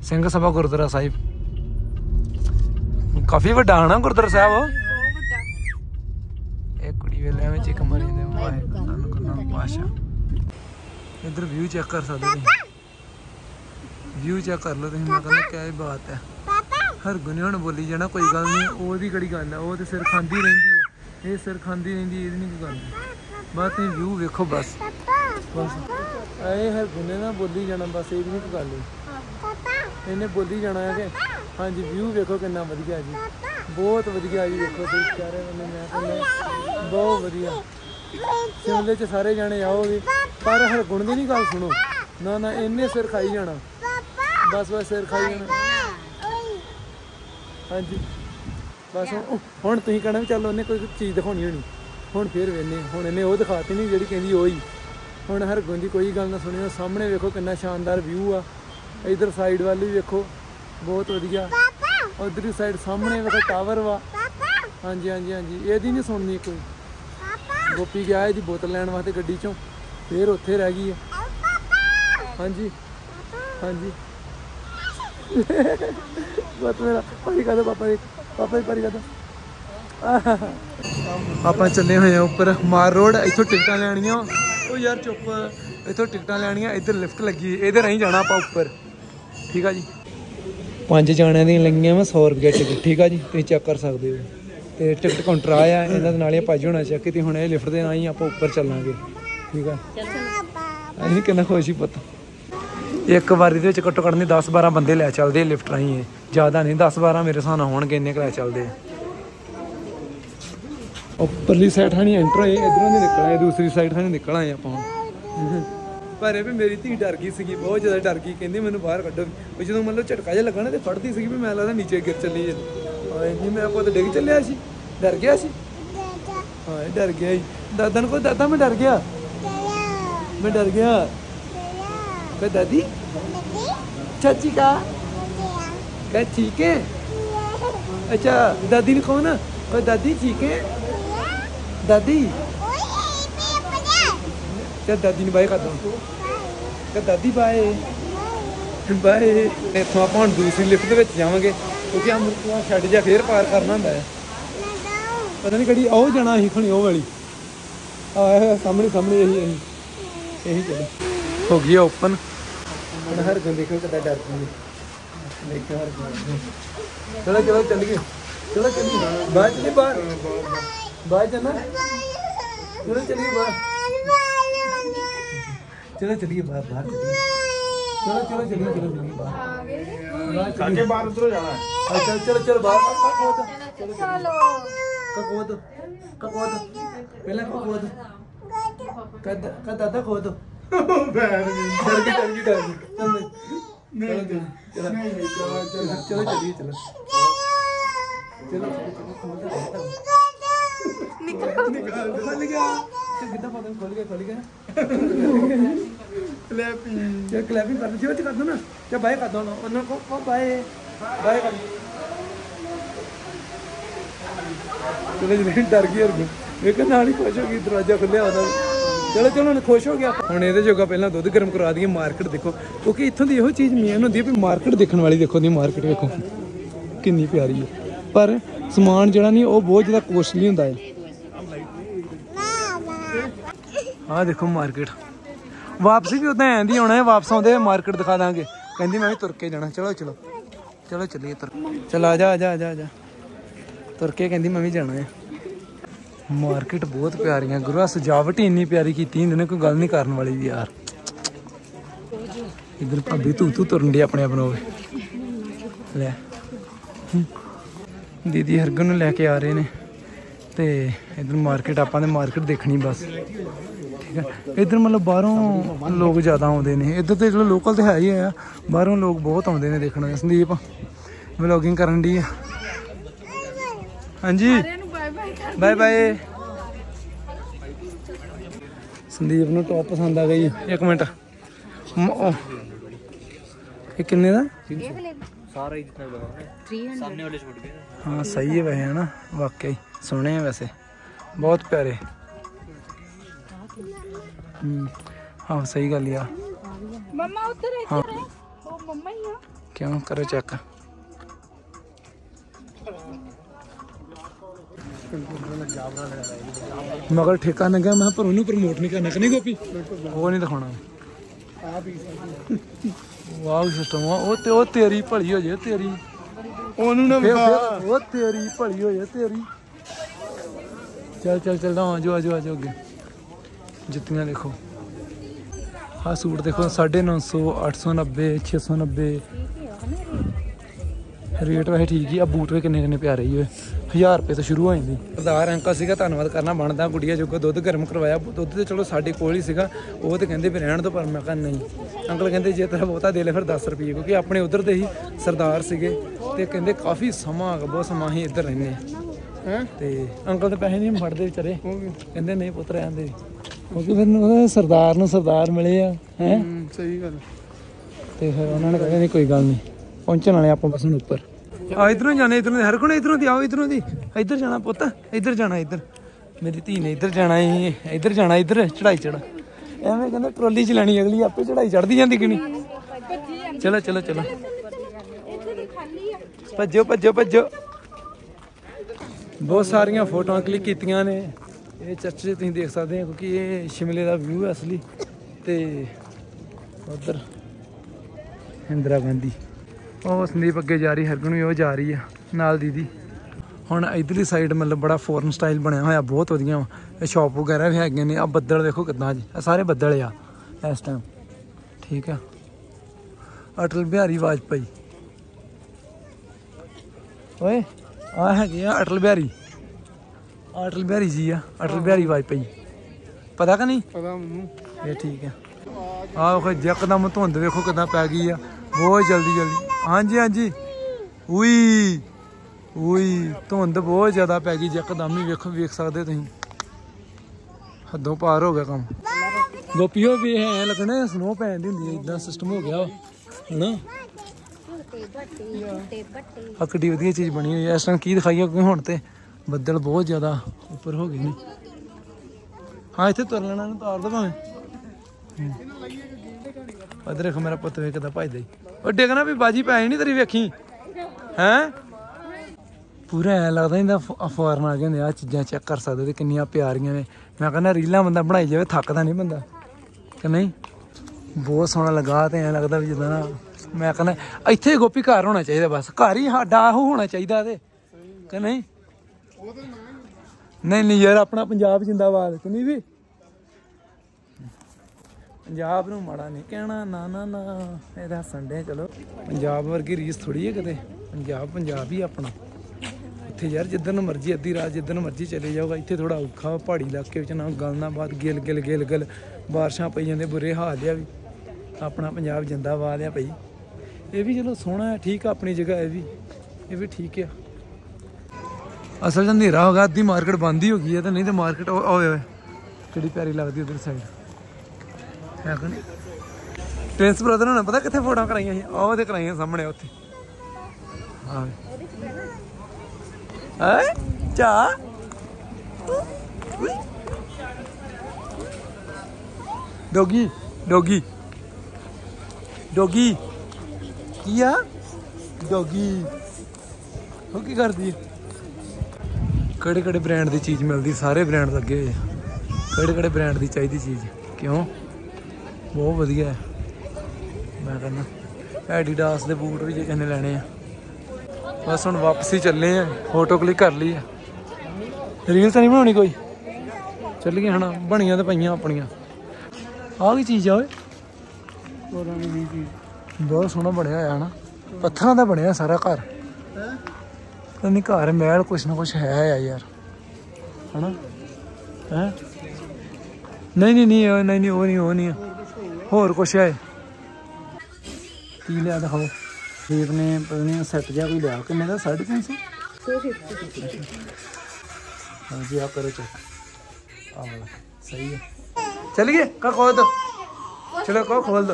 ਸਿੰਘ ਸਭਾ ਗੁਰਦੁਆਰਾ ਸਾਹਿਬ। ਕਾਫੀ ਵੱਡਾ ਹਨਾ ਗੁਰਦੁਆਰਾ ਸਾਹਿਬ? ਇਹ ਕੁੜੀ ਵੇਲੇ ਵਿੱਚ ਇੱਕ ਮਰੀ ਨਾਨਕ ਨਾਨਕ ਪਾਸ਼ਾ ਇਧਰ ਵਿਊ ਚੈੱਕ ਕਰ ਸਕਦੇ ਤੁਸੀਂ ਵਿਊ ਚੈੱਕ ਕਰ ਲਓ ਤੁਸੀਂ ਮੈਂ ਕਹਿੰਦਾ ਕਿਆ ਹੀ ਬਾਤ ਹੈ। ਹਰ ਗੁਨੇ ਹੁਣ ਬੋਲੀ ਜਾਣਾ ਕੋਈ ਗੱਲ ਨਹੀਂ ਉਹਦੀ ਕਿਹੜੀ ਗੱਲ ਹੈ ਉਹ ਤੇ ਸਿਰ ਖਾਂਦੀ ਰਹਿੰਦੀ ਹੈ। ਇਹ ਸਿਰ ਖਾਂਦੀ ਰਹਿੰਦੀ ਇਹਦੀ ਨਹੀਂ ਕੋਈ ਗੱਲ ਬਸ ਤੁਸੀਂ ਵਿਊ ਵੇਖੋ ਬਸ। ਬਸ। ਐ ਹਰ ਗੁਨੇ ਨਾ ਬੋਲੀ ਜਾਣਾ ਬਸ ਇਹਦੀ ਨਹੀਂ ਕੋਈ ਗੱਲ ਹੈ ਇਹਨੇ ਬੋਲੀ ਜਾਣਾ ਹੈ ਕਿ ਹਾਂਜੀ ਵਿਊ ਵੇਖੋ ਕਿੰਨਾ ਵਧੀਆ ਜੀ। ਬਹੁਤ ਵਧੀਆ ਜੀ ਵੇਖੋ ਤੁਸੀਂ ਚਾਰੇ ਬੰਦੇ ਮੈਂ ਕਹਿੰਦਾ ਬਹੁਤ ਵਧੀਆ। ਸਿਮਲੇ ਚ ਸਾਰੇ ਜਾਣੇ ਆਓਗੇ, ਪਰ ਹਰਗੁਣ ਦੀ ਨਹੀਂ ਗੱਲ ਸੁਣੋ। ਨਾ ਨਾ, ਇਹਨੇ ਸਿਰ ਖਾਈ ਜਾਣਾ। ਬਸ ਬਸ, ਸਿਰ ਖਾਈ ਜਾਣਾ। ਹਾਂਜੀ। ਬਸ ਹੁਣ- ਤੁਸੀਂ ਕਹਿਣਾ ਵੀ ਚੱਲ ਉਹਨੇ ਕੋਈ ਚੀਜ਼ ਦਿਖਾਉਣੀ ਹੋਣੀ। ਹੁਣ ਫੇਰ ਵੇਨੇ ਹੁਣ ਇਹਨੇ ਉਹ ਦਿਖਾਤੀ ਨਹੀਂ ਜਿਹੜੀ ਕਹਿੰਦੀ ਉਹ। ਹੀ ਹੁਣ ਹਰਗੁਣ ਦੀ ਕੋਈ ਗੱਲ ਨਾ ਸੁਣਿਓ। ਸਾਹਮਣੇ ਵੇਖੋ ਕਿੰਨਾ ਸ਼ਾਨਦਾਰ ਵਿਊ ਆ। ਇਧਰ ਸਾਈਡ ਵੱਲ ਵੀ ਵੇਖੋ ਬਹੁਤ ਵਧੀਆ। ਉਧਰਲੀ ਸਾਈਡ ਸਾਹਮਣੇ ਵੇਖੋ ਟਾਵਰ ਵਾ। ਹਾਂਜੀ ਹਾਂਜੀ ਹਾਂਜੀ ਇਹਦੀ ਨਹੀਂ ਸੁਣਨੀ ਕੋਈ। ਗੋਪੀ ਗਿਆ ਇਹਦੀ ਬੋਤਲ ਲੈਣ ਵਾਸਤੇ ਗੱਡੀ ਚੋਂ ਫੇਰ ਉੱਥੇ ਰਹਿ ਗਈ ਹੈ। ਹਾਂਜੀ। ਹਾਂਜੀ। ਬਹੁਤ ਮੇਰਾ ਪਰੀ ਕਾ ਪਾਪਾ ਦੀ ਪਾਪਾ ਦੀ ਪਰੀ ਕਾ ਆਪਾਂ ਚੱਲੇ ਹੋਏ ਆ ਉੱਪਰ ਮਾਰ ਰੋਡ ਇੱਥੋਂ ਟਿਕਟਾਂ ਲੈਣੀਆਂ। ਉਹ ਯਾਰ ਚੁੱਪ। ਇੱਥੋਂ ਟਿਕਟਾਂ ਲੈਣੀਆਂ ਇੱਧਰ ਲਿਫਟ ਲੱਗੀ ਇਹਦੇ ਰਾਹੀਂ ਜਾਣਾ ਆਪਾਂ ਉੱਪਰ। ਠੀਕ ਆ ਜੀ? ਪੰਜ ਜਾਣਿਆਂ ਦੀਆਂ ਲੱਗੀਆਂ ਵਾ 100 ਰੁਪਏ ਟਿਕਟ ਠੀਕ ਆ ਜੀ? ਤੁਸੀਂ ਚੈੱਕ ਕਰ ਸਕਦੇ ਹੋ। ਤੇ ਟਿਕਟ ਕਾਊਂਟਰ ਆਇਆ, ਇਹਨਾਂ ਦੇ ਨਾਲ ਹੀ ਭਾਜੀ ਹੋਣਾ ਚੈੱਕ ਤੇ ਹੁਣ ਇਹ ਲਿਫਟ ਦੇ ਰਾਹੀਂ ਆਪਾਂ ਉੱਪਰ ਚੱਲਾਂਗੇ। ਠੀਕ ਆ? ਅਸੀਂ ਕਿੰਨਾ ਖੁਸ਼ੀ ਪੁੱਤ। ਇੱਕ ਵਾਰੀ ਦੇ ਵਿੱਚ ਘੱਟੋ ਘੱਟ ਨਹੀਂ 10 12 ਬੰਦੇ ਲੈ ਚੱਲਦੇ ਲਿਫਟ ਰਾਹੀਂ ਜ਼ਿਆਦਾ ਨਹੀਂ 10 12 ਮੇਰੇ ਹਿਸਾਬ ਨਾਲ ਹੋਣਗੇ, ਇੰਨੇ ਕੁ ਲੈ ਚੱਲਦੇ ਉੱਪਰਲੀ ਸਾਈਡ ਹਾਣੀ ਐਂਟਰ ਹੋਏ ਇਧਰੋਂ ਨਹੀਂ ਨਿਕਲ ਆਏ ਦੂਸਰੀ ਸਾਈਡ ਹਾਣੀ ਨਿਕਲ ਆਏ ਆਪਾਂ ਪਰ ਇਹ ਵੀ ਮੇਰੀ ਧੀ ਡਰ ਗਈ ਸੀਗੀ ਬਹੁਤ ਜ਼ਿਆਦਾ ਡਰ ਗਈ ਕਹਿੰਦੀ ਮੈਨੂੰ ਬਾਹਰ ਕੱਢੋ ਉਹ ਜਦੋਂ ਮਤਲਬ ਝਟਕਾ ਜਿਹਾ ਲੱਗਣਾ ਤੇ ਫੜਦੀ ਸੀਗੀ ਵੀ ਮੈਂ ਲੱਗਦਾ ਨੀਚੇ ਗਿਰ ਚੱਲੀ ਹੈ ਹਾਂ ਜੀ ਮੈਂ ਪੁੱਤ ਡਿੱਗ ਚੱਲਿਆ ਸੀ ਡਰ ਗਿਆ ਸੀ ਹਾਂ ਇਹ ਡਰ ਗਿਆ ਜੀ ਦਾਦਾ ਨੂੰ ਕੋ ਦਾਦਾ ਮੈਂ ਡਰ ਗਿਆ ਮੈਂ ਡਰ ਗਿਆ ਕਹ ਦਾਦੀ ਚਾਚੀ ਕਾ ਕਹ ਠੀਕ ਹੈ अच्छा दादी ने कहो ना और दादी ठीक है दादी ਤੇ ਦਾਦੀ ਨੂੰ ਬਾਏ ਕਰ ਤੇ ਦਾਦੀ ਬਾਏ। ਬਾਏ। ਇੱਥੋਂ ਆਪਾਂ ਦੂਸਰੀ ਲਿਫਟ ਦੇ ਵਿੱਚ ਜਾਵਾਂਗੇ, ਕਿਉਂਕਿ ਆ ਮੁਰਕੂਆ ਛੱਡ ਜਾ ਫੇਰ ਪਾਰ ਕਰਨਾ ਹੁੰਦਾ ਹੈ। ਪਤਾ ਨਹੀਂ ਕਿਹੜੀ, ਉਹ ਜਾਣਾ ਸੀ ਖਣੀ ਉਹ ਵਾਲੀ। ਆ, ਸਾਹਮਣੇ ਸਾਹਮਣੇ ਇਹੀ ਇਹੀ। ਇਹੀ ਚੱਲ। ਹੋ ਗਈ ਓਪਨ। ਹੁਣ ਹਰ ਗੰਦੇ ਕਿਉਂ ਕਦਾ ਡਰਦੀ ਦੇਖੋ ਚਲੋ ਚਲੋ, ਚੱਲ ਗਏ ਚਲੋ ਚੱਲ ਬਾਅਦ ਚ ਬਾਹਰ। ਬਾਅਦ ਚ ਨਾ। ਚਲੋ, ਚੱਲੀਏ ਬਾਹਰ। ਚਲੋ ਚੱਲੀਏ ਬਾਹਰ ਬਾਹਰ ਚੱਲੀਏ ਚਲੋ ਚਲੋ ਚੱਲੀਏ ਚਲੋ ਚੱਲੀਏ ਬਾਹਰ ਕਾਕੇ ਬਾਹਰ ਉਧਰੋਂ ਜਾਣਾ ਆ ਚਲ ਚਲ ਚਲ ਬਾਹਰ ਕਕੋਦ ਚਲੋ ਕਕੋਦ ਕਕੋਦ ਪਹਿਲਾਂ ਕਕੋਦ ਕਦ ਕਦ ਦਾਦਾ ਖੋਦ ਬੈਠ ਡਰ ਗਈ ਡਰ ਗਈ ਡਰ ਗਈ ਚੱਲ ਨਹੀਂ ਚਲੋ ਚਲੋ ਚਲੋ ਚੱਲੀਏ ਚਲੋ ਚਲੋ ਨਿਕਲ ਨਿਕਲ ਖੁੱਲ ਗਿਆ ਤੇ ਕਿੱਦਾਂ ਪਤਾ ਖੁੱਲ ਗਿਆ ਖੁੱਲ ਗਿਆ ਲੈ ਪੀ ਜੇ ਕਲੈਪਿੰਗ ਕਰ ਜਿਵੇਂ ਕਰ ਦੋ ਨਾ। ਤੇ ਬਾਏ ਕਰ ਦੋ ਨਾ ਉਹਨਾਂ ਕੋ ਕੋ ਬਾਏ। ਬਾਏ ਕਰ। ਚਲੋ ਜੀ ਡਰ ਗਈ ਵੇਖ ਨਾਲ ਹੀ ਖੁਸ਼ ਹੋ ਗਈ ਦਰਵਾਜ਼ਾ ਖੁੱਲਿਆ ਉਹਦਾ ਚਲੋ ਚਲੋ ਹੁਣ ਖੁਸ਼ ਹੋ ਗਿਆ। ਹੁਣ ਇਹਦੇ ਜੋਗਾ ਪਹਿਲਾਂ ਦੁੱਧ ਗਰਮ ਕਰਾ ਦਈਏ ਮਾਰਕੀਟ ਦੇਖੋ। ਕਿਉਂਕਿ ਇੱਥੋਂ ਦੀ ਇਹੋ ਚੀਜ਼ ਮੇਨ ਹੁੰਦੀ ਹੈ ਵੀ ਮਾਰਕੀਟ ਦੇਖਣ ਵਾਲੀ ਦੇਖੋ ਦੀ ਮਾਰਕੀਟ ਵੇਖੋ। ਕਿੰਨੀ ਪਿਆਰੀ ਹੈ। ਪਰ ਸਮਾਨ ਜਿਹੜਾ ਨਹੀਂ ਉਹ ਬਹੁਤ ਜ਼ਿਆਦਾ ਕੋਸਟਲੀ ਹੁੰਦਾ ਹੈ। ਆਹ ਦੇਖੋ ਮਾਰਕੀਟ। ਵਾਪਸੀ ਵੀ ਉਦਾਂ ਆਂਦੀ ਆਉਣਾ ਹੈ, ਵਾਪਸ ਆਉਂਦੇ ਮਾਰਕੀਟ ਦਿਖਾ ਦਾਂਗੇ। ਕਹਿੰਦੀ ਮੈਂ ਵੀ ਤੁਰ ਕੇ ਜਾਣਾ। ਚਲੋ ਚਲੋ। ਚਲੋ, ਚੱਲੀਏ ਤੁਰ ਚਲ ਆ ਜਾ ਆ ਜਾ ਆ ਜਾ ਆ ਜਾ। ਤੁਰ ਕੇ ਕਹਿੰਦੀ ਮੈਂ ਵੀ ਜਾਣਾ ਹੈ। ਮਾਰਕੀਟ ਬਹੁਤ ਪਿਆਰੀ ਆ ਗੁਰੂ ਆ ਸਜਾਵਟ ਹੀ ਇੰਨੀ ਪਿਆਰੀ ਕੀਤੀ ਇਹਨਾਂ ਨੇ, ਕੋਈ ਗੱਲ ਨਹੀਂ ਕਰਨ ਵਾਲੀ ਵੀ ਯਾਰ। ਇਧਰ ਭਾਬੀ ਤੂੰ ਤੂੰ ਤੁਰਨ ਦੀ ਆਪਣੇ ਆਪ ਨੂੰ ਲੈ। ਦੀਦੀ ਹਰਗਨ ਨੂੰ ਲੈ ਕੇ ਆ ਰਹੇ ਨੇ। ਤੇ ਇਧਰ ਮਾਰਕੀਟ, ਆਪਾਂ ਨੇ ਮਾਰਕੀਟ ਦੇਖਣੀ ਬਸ। ਠੀਕ ਹੈ ਇਧਰ ਮਤਲਬ ਬਾਹਰੋਂ ਲੋਕ ਜ਼ਿਆਦਾ ਆਉਂਦੇ ਨੇ। ਇਧਰ ਤੇ ਚਲੋ ਲੋਕਲ ਤੇ ਹੈ ਹੀ ਆ। ਬਾਹਰੋਂ ਲੋਕ ਬਹੁਤ ਆਉਂਦੇ ਨੇ ਦੇਖਣ ਸੰਦੀਪ ਵਲੌਗਿੰਗ ਕਰਨ ਦੀ ਆ। ਹਾਂਜੀ। ਬਾਏ ਬਾਏ ਸੰਦੀਪ ਨੂੰ ਟੌਪ ਪਸੰਦ ਆ ਗਈ। ਇੱਕ ਮਿੰਟ। ਇਹ ਕਿੰਨੇ ਦਾ? ਹਾਂ ਸਹੀ ਹੈ ਵੈਸੇ ਹਨਾ। ਵਾਕਈ ਸੋਹਣੇ ਆ ਵੈਸੇ। ਬਹੁਤ ਪਿਆਰੇ। ਹੂੰ ਹਾਂ ਸਹੀ ਗੱਲ ਆ। ਮੰਮਾ ਉੱਧਰ ਹਾਂ। ਉਹ ਮੰਮਾ ਹੀ ਆ। ਕਿਉਂ? ਕਰੋ ਚੈੱਕ। ਮਗਰ ਠੇਕਾ ਨੰਗਾ ਮੈਂ ਪਰ ਉਹਨੂੰ ਪ੍ਰਮੋਟ ਨਹੀਂ ਕਰਨਾ ਕਿ ਨਹੀਂ ਗੋਪੀ? ਉਹ ਨਹੀਂ ਦਿਖਾਉਣਾ। ਵਾਓ ਸਿਸਟਮ ਉਹ ਤੇ ਉਹ ਤੇਰੀ ਭਲੀ ਹੋ ਜੇ ਤੇਰੀ। ਉਹਨੂੰ ਨਾ ਉਹ ਤੇਰੀ ਭਲੀ ਹੋ ਜੇ ਤੇਰੀ। ਚੱਲ ਚੱਲ ਚੱਲ ਆ ਜਾਓ ਆ ਜਾਓ ਆ ਜਾਓ ਅੱਗੇ। ਜੁੱਤੀਆਂ ਦੇਖੋ। ਆਹ ਸੂਟ ਦੇਖੋ 950 890 690 ਰੇਟ ਵੈਸੇ ਠੀਕ ਹੀ ਆ ਬੂਟ ਵੀ ਕਿੰਨੇ ਕਿੰਨੇ ਪਿਆਰੇ ਹੀ ਓਏ 1000 ਰੁਪਏ ਤੋਂ ਸ਼ੁਰੂ ਹੋ ਜਾਂਦੀ। ਸਰਦਾਰ ਅੰਕਲ ਸੀਗਾ ਧੰਨਵਾਦ ਕਰਨਾ ਬਣਦਾ ਗੁੜੀਆ ਜੋਗਾ ਦੁੱਧ ਗਰਮ ਕਰਵਾਇਆ। ਦੁੱਧ ਤੇ ਚਲੋ ਸਾਡੇ ਕੋਲ ਹੀ ਸੀਗਾ ਉਹ ਤੇ ਕਹਿੰਦੇ ਵੀ ਰਹਿਣ ਤੋਂ ਪਰ ਮੈਂ ਕਿਹਾ ਨਹੀਂ। ਅੰਕਲ ਕਹਿੰਦੇ ਜੇ ਤੇਰਾ ਬਹੁਤਾ ਦੇ ਲੈ ਫਿਰ 10 ਰੁਪਏ ਕਿਉਂਕਿ ਆਪਣੇ ਉਧਰ ਦੇ ਹੀ ਸਰਦਾਰ ਸੀਗੇ। ਤੇ ਕਹਿੰਦੇ ਕਾਫੀ ਸਮਾਂ ਆ ਗਿਆ, ਬਹੁਤ ਸਮਾਂ ਹੀ ਇੱਧਰ ਰਹਿੰਦੇ ਆ ਹੈ? ਤੇ ਅੰਕਲ ਦੇ ਪੈਸੇ ਨਹੀਂ ਫੜਦੇ ਵਿਚਾਰੇ। ਕਹਿੰਦੇ ਨਹੀਂ ਪੁੱਤ ਰਹਿਣ ਦੇ। ਕਿਉਂਕਿ ਫਿਰ ਉਹਦਾ ਸਰਦਾਰ ਨੂੰ ਸਰਦਾਰ ਮਿਲੇ ਆ ਹੈ? ਸਹੀ ਗੱਲ ਤੇ ਫਿਰ ਉਹਨਾਂ ਨੇ ਕਹਿੰਦੇ ਨਹੀਂ ਕੋਈ ਗੱਲ ਨਹੀਂ ਪਹੁੰਚਣ ਵਾਲੇ ਆਪਾਂ ਬਸ ਹੁਣ ਉੱਪਰ। ਆ ਇਧਰੋਂ ਜਾਣਾ ਇਧਰੋਂ ਹਰ ਕੋਣ ਇਧਰੋਂ ਦੀ ਆਓ ਇਧਰੋਂ ਦੀ। ਇੱਧਰ ਜਾਣਾ ਪੁੱਤ ਇੱਧਰ ਜਾਣਾ ਇੱਧਰ। ਮੇਰੀ ਧੀ ਨੇ ਇੱਧਰ ਜਾਣਾ ਈ ਇੱਧਰ ਜਾਣਾ ਇੱਧਰ ਚੜਾਈ ਚੜ ਐਵੇਂ ਕਹਿੰਦਾ ਟਰੋਲੀ ਚਲਾਣੀ ਅਗਲੀ ਆਪੇ ਚੜਾਈ ਚੜਦੀ ਜਾਂਦੀ ਕਿ ਨਹੀਂ? ਚਲੋ ਚਲੋ ਚਲੋ। ਭੱਜੋ ਭੱਜੋ ਭੱਜੋ। ਬਹੁਤ ਸਾਰੀਆਂ ਫੋਟੋਆਂ ਕਲਿੱਕ ਕੀਤੀਆਂ ਨੇ। ਇਹ ਚਰਚ 'ਚ ਤੁਸੀਂ ਦੇਖ ਸਕਦੇ ਹੋ ਕਿਉਂਕਿ ਇਹ ਸ਼ਿਮਲੇ ਦਾ ਵਿਊ ਹੈ ਅਸਲੀ। ਤੇ ਉਧਰ ਇੰਦਰਾ ਗਾਂਧੀ। ਉਹ ਸੰਦੀਪ ਅੱਗੇ ਜਾ ਰਹੀ, ਹਰਗੁਣ ਵੀ ਉਹ ਜਾ ਰਹੀ ਆ, ਨਾਲ ਦੀਦੀ। ਹੁਣ ਇਧਰਲੀ ਸਾਈਡ ਮਤਲਬ ਬੜਾ ਫੋਰਨ ਸਟਾਈਲ ਬਣਿਆ ਹੋਇਆ, ਬਹੁਤ ਵਧੀਆ ਵਾ। ਇਹ ਸ਼ਾਪ ਵਗੈਰਾ ਵੀ ਹੈਗੀਆਂ ਨੇ। ਆ ਬੱਦਲ ਦੇਖੋ ਕਿਦਾਂ ਜੀ। ਇਹ ਸਾਰੇ ਬੱਦਲ ਆ, ਇਸ ਟਾਈਮ ਠੀਕ ਆ। ਅਟਲ ਬਿਹਾਰੀ ਵਾਜਪਾਈ। ਓਏ ਆ ਹੈਗੇ ਆ ਅਟਲ ਬਿਹਾਰੀ। ਅਟਲ ਬਿਹਾਰੀ ਜੀ ਆ ਅਟਲ ਬਿਹਾਰੀ ਵਾਜਪਾਈ। ਪਤਾ ਕਿ ਨਹੀਂ? ਪਤਾ ਮੈਨੂੰ। ਇਹ ਠੀਕ ਹੈ ਆਹ ਵੇਖੋ ਯਕਦਮ ਧੁੰਦ ਵੇਖੋ ਕਿਦਾਂ ਪੈ ਗਈ ਆ। ਬਹੁਤ ਜਲਦੀ ਜਲਦੀ। ਹਾਂਜੀ ਹਾਂਜੀ। ਉਈ ਉਈ ਧੁੰਦ ਬਹੁਤ ਜ਼ਿਆਦਾ ਪੈ ਗਈ। ਯਕਦਮ ਹੀ ਵੇਖੋ ਵੇਖ ਸਕਦੇ ਤੁਸੀਂ। ਹੱਦੋਂ ਪਾਰ ਹੋ ਗਿਆ ਕੰਮ। ਗੋਪੀਓ ਵੀ ਹੈ ਲੱਗਣਾ ਸਨੋ ਪੈਣ ਦੀ ਹੁੰਦੀ ਇਦਾਂ ਸਿਸਟਮ ਹੋ ਗਿਆ ਹਨਾ? ਆ ਕਿੱਡੀ ਵਧੀਆ ਚੀਜ਼ ਬਣੀ ਹੋਈ ਹੈ ਇਸ ਟਾਈਮ ਕੀ ਦਿਖਾਈਏ ਹੁਣ ਤੇ? ਬੱਦਲ ਬਹੁਤ ਜ਼ਿਆਦਾ ਉੱਪਰ ਹੋ ਗਏ ਨੇ। ਹਾਂ, ਇੱਥੇ ਤੁਰ ਲੈਣਾ ਨੂੰ ਤਾਰ ਦੋ ਭਾਵੇਂ। ਅਦਰ ਦੇਖ ਮੇਰਾ ਪੁੱਤ ਵੇਖਦਾ ਕਿਦਾਂ ਭਜਦਾ ਈ। ਉਹ ਡਿੱਗਣਾ ਵੀ ਬਾਜੀ ਪੈ ਨਹੀਂ ਤੇਰੀ ਵੇਖੀ। ਹੈ? ਪੂਰਾ ਐ ਲੱਗਦਾ ਇਹਦਾ ਫੋਰਨ ਆ ਗਏ ਹੁੰਦੇ ਆ ਚੀਜ਼ਾਂ ਚੈੱਕ ਕਰ ਸਕਦੇ ਤੇ ਕਿੰਨੀਆਂ ਪਿਆਰੀਆਂ ਨੇ। ਮੈਂ ਕਹਿੰਦਾ ਰੀਲਾਂ ਬੰਦਾ ਬਣਾਈ ਜਾਵੇ, ਥੱਕਦਾ ਨਹੀਂ ਬੰਦਾ। ਕਿ ਨਹੀਂ? ਬਹੁਤ ਸੋਹਣਾ ਲੱਗਾ ਤੇ ਐ ਲੱਗਦਾ ਵੀ ਜਿੱਦਾਂ ਨਾ, ਮੈਂ ਕਹਿੰਦਾ ਇੱਥੇ ਗੋਪੀ ਘਰ ਹੋਣਾ ਚਾਹੀਦਾ ਬਸ। ਘਰ ਹੀ ਸਾਡਾ ਉਹ ਹੋਣਾ ਚਾਹੀਦਾ ਤੇ। ਕਿ ਨਹੀਂ? ਨਹੀਂ ਨਹੀਂ ਯਾਰ, ਆਪਣਾ ਪੰਜਾਬ ਜਿੰਦਾਬਾਦ, ਕਿ ਨਹੀਂ ਵੀ? ਪੰਜਾਬ ਨੂੰ ਮਾੜਾ ਨਹੀਂ ਕਹਿਣਾ, ਨਾ ਨਾ ਨਾ। ਇਹਦਾ ਸੰਡੇ ਚਲੋ। ਪੰਜਾਬ ਵਰਗੀ ਰੀਸ ਥੋੜੀ ਹੈ ਕਿਤੇ। ਪੰਜਾਬ ਪੰਜਾਬ ਹੀ ਆਪਣਾ। ਇੱਥੇ ਯਾਰ ਜਿੱਦਨ ਮਰਜ਼ੀ ਅੱਧੀ ਰਾਤ ਜਿੱਦਨ ਮਰਜ਼ੀ ਚਲੇ ਜਾਊਗਾ ਇੱਥੇ ਥੋੜਾ ਔਖਾ, ਪਹਾੜੀ ਇਲਾਕੇ ਵਿੱਚ ਨਾ ਗੱਲ ਨਾ ਬਾਤ, ਗਿਲ ਗਿਲ ਗਿਲ ਗਿਲ। ਬਾਰਿਸ਼ਾਂ ਪਈ ਜਾਂਦੇ ਬੁਰੇ ਹਾਲ ਆ ਵੀ। ਆਪਣਾ ਪੰਜਾਬ ਜਿੰਦਾਬਾਦ ਆ ਭਾਈ। ਇਹ ਵੀ ਚਲੋ ਸੋਹਣਾ ਠੀਕ ਆ, ਆਪਣੀ ਜਗ੍ਹਾ, ਇਹ ਵੀ। ਇਹ ਵੀ ਠੀਕ ਆ। ਅਸਲ ਚ ਹਨੇਰਾ ਹੋ ਗਿਆ, ਅੱਧੀ ਮਾਰਕੀਟ ਬੰਦ ਹੀ ਹੋ ਗਈ ਹੈ ਤੇ ਨਹੀਂ ਤੇ ਮਾਰਕੀਟ ਓਏ ਓਏ, ਕਿਹੜੀ ਪਿਆਰੀ ਲੱਗਦੀ ਉਧਰ ਸਾਈਡ ਹੈ ਕਿ ਨਹੀਂ? ਪ੍ਰਿੰਸ ਬ੍ਰਦਰ ਨੇ ਪਤਾ ਕਿੱਥੇ ਫੋਟੋਆਂ ਕਰਾਈਆਂ ਸੀ? ਆਹ ਉਹਦੇ ਕਰਾਈਆਂ ਸਾਹਮਣੇ ਉੱਥੇ। ਹਾਂ। ਹੈ? ਚਾ? Doggy doggy. ਡੋਗੀ। ਕੀ ਆ? ਡੋਗੀ। ਉਹ ਕੀ ਕਰਦੀ ਹੈ? ਕਿਹੜੇ ਕਿਹੜੇ ਬ੍ਰਾਂਡ ਦੀ ਚੀਜ਼ ਮਿਲਦੀ? ਸਾਰੇ ਬ੍ਰਾਂਡ ਲੱਗੇ ਹੋਏ ਆ। ਕਿਹੜੇ ਕਿਹੜੇ ਬ੍ਰਾਂਡ ਦੀ ਚਾਹੀਦੀ ਚੀਜ਼? ਕਿਉਂ? ਬਹੁਤ ਵਧੀਆ ਹੈ। ਮੈਂ ਕਹਿੰਦਾ ਐਡੀਡਾਸ ਦੇ ਬੂਟ ਵੀ ਜੇ ਕਿੰਨੇ ਲੈਣੇ ਆ। ਬਸ ਹੁਣ ਵਾਪਸ ਹੀ ਚੱਲੇ ਆ। ਫੋਟੋ ਕਲਿੱਕ ਕਰ ਲਈ ਆ। ਰੀਲ ਤਾਂ ਨਹੀਂ ਬਣਾਉਣੀ ਕੋਈ? ਚੱਲੀਏ ਹਣਾ ਬਣੀਆਂ ਤਾਂ ਪਈਆਂ ਆਪਣੀਆਂ। ਆਹ ਕੀ ਚੀਜ਼ ਆ ਓਏ? ਬਹੁਤ ਸੋਹਣਾ ਬਣਿਆ ਹੋਇਆ ਹਨਾ ਪੱਥਰਾਂ ਦਾ ਬਣਿਆ ਸਾਰਾ ਘਰ। ਪਤਾ ਨਹੀਂ ਘਰ ਮਹਿਲ ਕੁਛ ਨਾ ਕੁਛ ਹੈ ਆ ਯਾਰ। ਹਨਾ? ਹੈ? ਨਹੀਂ ਨਹੀਂ ਨਹੀਂ, ਉਹ ਨਹੀਂ ਨਹੀਂ, ਉਹ ਨਹੀਂ ਉਹ ਨਹੀਂ ਹੋਰ ਕੁਛ ਹੈ? ਕੀ ਲਿਆ ਦਿਖਾਓ? ਸ਼ੇਰ ਨੇ, ਪਤਾ ਨਹੀਂ ਸੈੱਟ ਜਿਹਾ ਕੋਈ ਲਿਆ। ਕਿੰਨੇ ਦਾ? 350 450 ਹਾਂਜੀ ਆ ਕਰੋ ਚੈੱਕ। ਆ ਵਾਲਾ। ਸਹੀ ਹੈ ਚਲਿਏ ਕਾ ਖੋਲ ਦੋ। ਚਲੋ ਕੋ ਖੋਲ ਦੋ।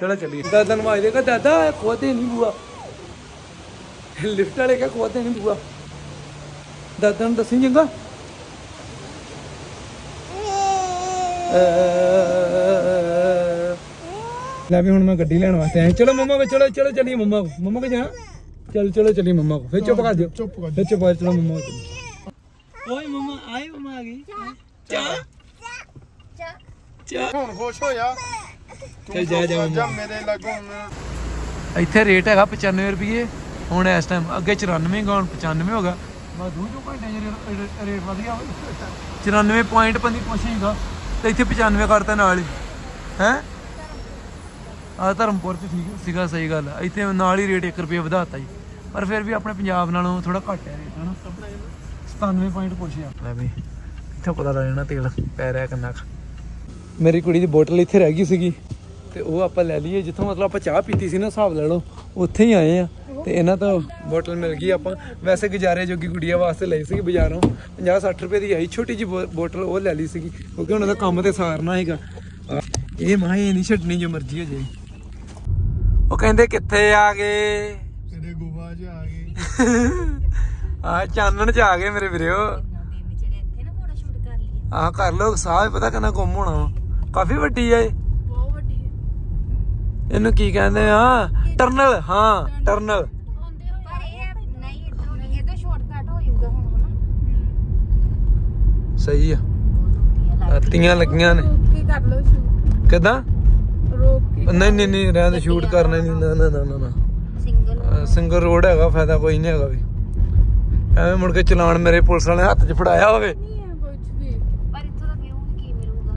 ਚਲੋ ਚਲਿਏ। ਦਾਦਾ ਨੂੰ ਆਵਾਜ਼ ਦੇਗਾ ਦਾਦਾ ਖੋਦੇ ਨਹੀਂ ਬੂਆ। ਲਿਫਟ ਵਾਲੇ ਕਾ ਖਵਾ ਦੇਣੀ ਬੂਆ ਦਾਦਾ ਨੂੰ ਦੱਸੀ ਚੰਗਾ। ਲੈ ਵੀ ਹੁਣ ਮੈਂ ਗੱਡੀ ਲੈਣ ਵਾਸਤੇ ਆਇਆ। ਚਲੋ ਮੰਮਾ ਕੋ ਚਲੋ ਚਲੋ ਚੱਲੀਏ ਮੰਮਾ ਕੋ ਮੰਮਾ ਕੋ ਜਾਣਾ? ਚਲ ਚਲੋ ਚੱਲੀਏ ਮੰਮਾ ਕੋ ਫੇਰ ਚੁੱਪ ਕਰ ਦਿਓ ਚੁੱਪ ਕਰ ਚੁੱਪ ਕਰ ਚਲੋ ਮੰਮਾ ਕੋ ਓਏ ਮੰਮਾ ਆਏ ਮੰਮਾ ਆ ਗਈ। ਚਾ ਚਾ ਚਾ ਹੁਣ ਹੋ ਜਾ। ਚਲ ਜਾ ਜਾ ਮੇਰੇ ਲੱਗੋ ਇੱਥੇ ਰੇਟ ਹੈਗਾ 95 ਰੁਪਏ ਹੁਣ ਇਸ ਟਾਈਮ ਅੱਗੇ 94 ਗਾ ਹੁਣ 95 ਹੋ ਗਿਆ। ਮੈਂ ਦੂ ਜੋ ਘੰਟੇ ਜਿਹੜੇ ਰੇਟ ਵਧੀਆ 94 ਪੁਆਇੰਟ ਪੰਦੀ ਪੁੱਛੇਗਾ ਤੇ ਇੱਥੇ 95 ਕਰਤਾ ਨਾਲ ਹੀ। ਹੈ? ਆ ਧਰਮਪੁਰ ਚ ਠੀਕ ਸੀਗਾ ਸਹੀ ਗੱਲ। ਇੱਥੇ ਨਾਲ ਹੀ ਰੇਟ 1 ਰੁਪਏ ਵਧਾਤਾ ਜੀ। ਪਰ ਫਿਰ ਵੀ ਆਪਣੇ ਪੰਜਾਬ ਨਾਲੋਂ ਥੋੜਾ ਘੱਟ ਹੈ ਰੇਟ ਹਨਾ? 97 ਪੁਆਇੰਟ ਪੁੱਛਿਆ ਲੈ ਵੀ ਇੱਥੇ ਪਤਾ ਲੱਗ ਜਾਣਾ ਤੇਲ ਪੈ ਰਿਹਾ ਕਿੰਨਾ ਮੇਰੀ ਕੁੜੀ ਦੀ ਬੋਤਲ ਇੱਥੇ ਰਹਿ ਗਈ ਸੀਗੀ। ਤੇ ਉਹ ਆਪਾਂ ਲੈ ਲਈਏ ਜਿੱਥੋਂ ਮਤਲਬ ਆਪਾਂ ਚਾਹ ਪੀਤੀ ਸੀ ਨਾ ਹਿਸਾਬ ਲੈ ਲਓ ਉੱਥੇ ਹੀ ਆਏ ਆ। ਤੇ ਇਹਨਾਂ ਤੋਂ ਬੋਤਲ ਮਿਲ ਗਈ ਆਪਾਂ। ਵੈਸੇ ਗੁਜ਼ਾਰੇ ਜੋਗੀ ਗੁੜੀਆ ਵਾਸਤੇ ਲਈ ਸੀਗੀ ਬਾਜ਼ਾਰੋਂ। 50 60 ਰੁਪਏ ਦੀ ਆਈ ਛੋਟੀ ਜੀ ਬੋਤਲ ਉਹ ਲੈ ਲਈ ਸੀਗੀ ਕਿਉਂਕਿ ਉਹਨਾਂ ਦਾ ਕੰਮ ਤੇ ਸਾਰਨਾ ਹੈਗਾ। ਇਹ ਮਾਂ ਇਹ ਨਹੀਂ ਛੱਡਣੀ ਜੋ ਮਰਜ਼ੀ ਹੋ ਜਾਏ। ਉਹ ਕਹਿੰਦੇ ਕਿੱਥੇ ਆ ਗਏ? ਤੇਰੇ ਗੋਵਾ ਚ ਆ ਗਏ। ਆ ਚਾਨਣ ਚ ਆ ਗਏ ਮੇਰੇ ਵੀਰੋ ਆ ਕਰ ਲੋ ਸਾਹ ਪਤਾ ਕਿੰਨਾ ਗੁੰਮ ਹੋਣਾ ਵਾ। ਕਾਫੀ ਵੱਡੀ ਆ ਇਹ। ਇਹਨੂੰ ਕੀ ਕਹਿੰਦੇ ਆ? ਟਰਨਲ ਹਾਂ ਟਰਨਲ ਪਰ ਇਹ ਨਹੀਂ ਇੱਧਰੋਂ ਨਹੀਂ ਇਹਦਾ ਸ਼ਾਰਟਕਟ ਹੋ ਜਾਊਗਾ ਹੁਣ ਹਨਾ? ਸਹੀ ਆ। ਤੀਆਂ ਲੱਗੀਆਂ ਨੇ। ਕੇ ਕਰ ਲਓ ਸ਼ੂਟ ਕਿਦਾਂ? ਰੋਕ ਕੇ ਨਹੀਂ ਨਹੀਂ ਨਹੀਂ ਰਹਿਣ ਦੇ ਸ਼ੂਟ ਕਰਨਾ ਨਹੀਂ ਨਾ ਨਾ ਨਾ ਨਾ। ਸਿੰਗਲ ਸਿੰਗਲ ਰੋਡ ਹੈਗਾ ਫਾਇਦਾ ਕੋਈ ਨਹੀਂ ਹੈਗਾ ਵੀ। ਐਵੇਂ ਮੁੜ ਕੇ ਚਲਾਨ ਮੇਰੇ ਪੁਲਿਸ ਵਾਲੇ ਹੱਥ 'ਚ ਫੜਾਇਆ ਹੋਵੇ ਨਹੀਂ ਹੈ ਕੁਝ ਵੀ ਪਰ ਇੱਥੋਂ ਦਾ ਵਿਊ ਕੀ ਮਿਲੂਗਾ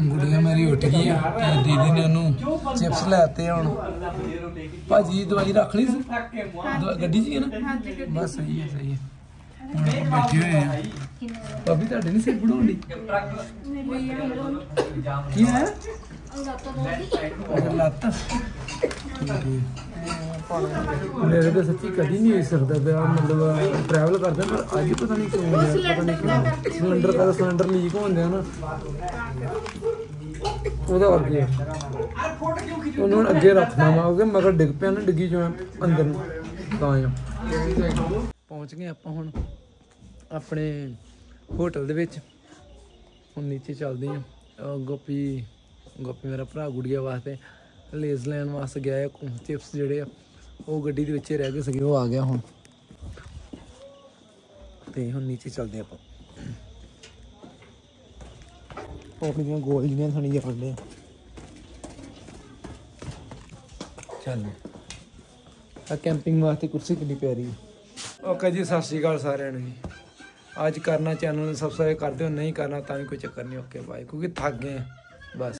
ਗੁੜੀਆ ਮੇਰੀ ਉੱਠ ਗਈ ਆ ਤੇ ਦੀਦੀ ਨੇ ਉਹਨੂੰ ਚਿਪਸ ਲੈਤੇ ਹੁਣ। ਭਾਜੀ ਦਵਾਈ ਰੱਖ ਲਈ ਸੀ? ਗੱਡੀ 'ਚ ਹੀ ਹੈ ਨਾ? ਬਸ ਸਹੀ ਹੈ ਸਹੀ ਹੈ। ਬੈਠੇ ਹੋਏ ਆ ਭਾਬੀ ਤੁਹਾਡੇ ਨਹੀਂ ਸਿਰ ਬਣਾਉਣੀ ਕੀ ਹੈ? ਲੱਤ ਮੇਰੇ ਤਾਂ ਸੱਚੀ ਕਦੀ ਨਹੀਂ ਹੋਈ ਸਕਦਾ ਪਿਆ, ਮਤਲਬ ਟਰੈਵਲ ਕਰਦਾ ਪਰ ਅੱਜ ਪਤਾ ਨਹੀਂ ਕਿਉਂ ਹੋਇਆ, ਪਤਾ ਨਹੀਂ ਕਿਉਂ ਸਿਲੰਡਰ ਦਾ ਸਿਲੰਡਰ ਲੀਕ ਹੁੰਦੇ ਆ ਨਾ। ਉਹਦਾ ਕਰਕੇ ਉਹਨੂੰ ਹੁਣ ਅੱਗੇ ਰੱਖਣਾ ਵਾ ਮਗਰ ਡਿੱਗ ਪਿਆ ਨਾ, ਡਿੱਗੀ ਜੋ ਅੰਦਰ ਨੂੰ। ਤਾਂ ਆ। ਪਹੁੰਚ ਗਏ ਆਪਾਂ ਹੁਣ ਆਪਣੇ ਹੋਟਲ ਦੇ ਵਿੱਚ। ਹੁਣ ਨੀਚੇ ਚੱਲਦੇ ਆ। ਅਹ ਗੋਪੀ ਗੋਪੀ ਮੇਰਾ ਭਰਾ ਗੁੜੀਆ ਵਾਸਤੇ ਲੇਜ਼ ਲੈਣ ਵਾਸਤੇ ਗਿਆ ਹੈ ਚਿਪਸ ਜਿਹੜੇ ਆ, ਉਹ ਗੱਡੀ ਦੇ ਵਿੱਚ ਰਹਿ ਗਏ ਸੀਗੇ, ਉਹ ਆ ਗਿਆ ਹੁਣ। ਤੇ ਹੁਣ ਨੀਚੇ ਚੱਲਦੇ ਆਪਾਂ। ਉਹ ਆਪਣੀਆਂ ਗੋਲ ਜੀਆਂ ਥਣੀ ਜਿਹਾ ਆ ਚੱਲ। ਆ ਕੈਂਪਿੰਗ ਵਾਸਤੇ ਕੁਰਸੀ ਕਿੰਨੀ ਪਿਆਰੀ ਹੈ। ਓਕੇ ਜੀ, ਸਤਿ ਸ਼੍ਰੀ ਅਕਾਲ ਸਾਰਿਆਂ ਨੂੰ ਜੀ। ਅੱਜ ਕਰਨਾ ਚੈਨਲ ਨੂੰ ਸਬਸਕ੍ਰਾਈਬ ਕਰ ਦਿਓ, ਨਹੀਂ ਕਰਨਾ ਤਾਂ ਵੀ ਕੋਈ ਚੱਕਰ ਨਹੀਂ। ਓਕੇ ਬਾਏ ਕਿਉਂਕਿ ਥੱਕ ਗਏ ਬਸ।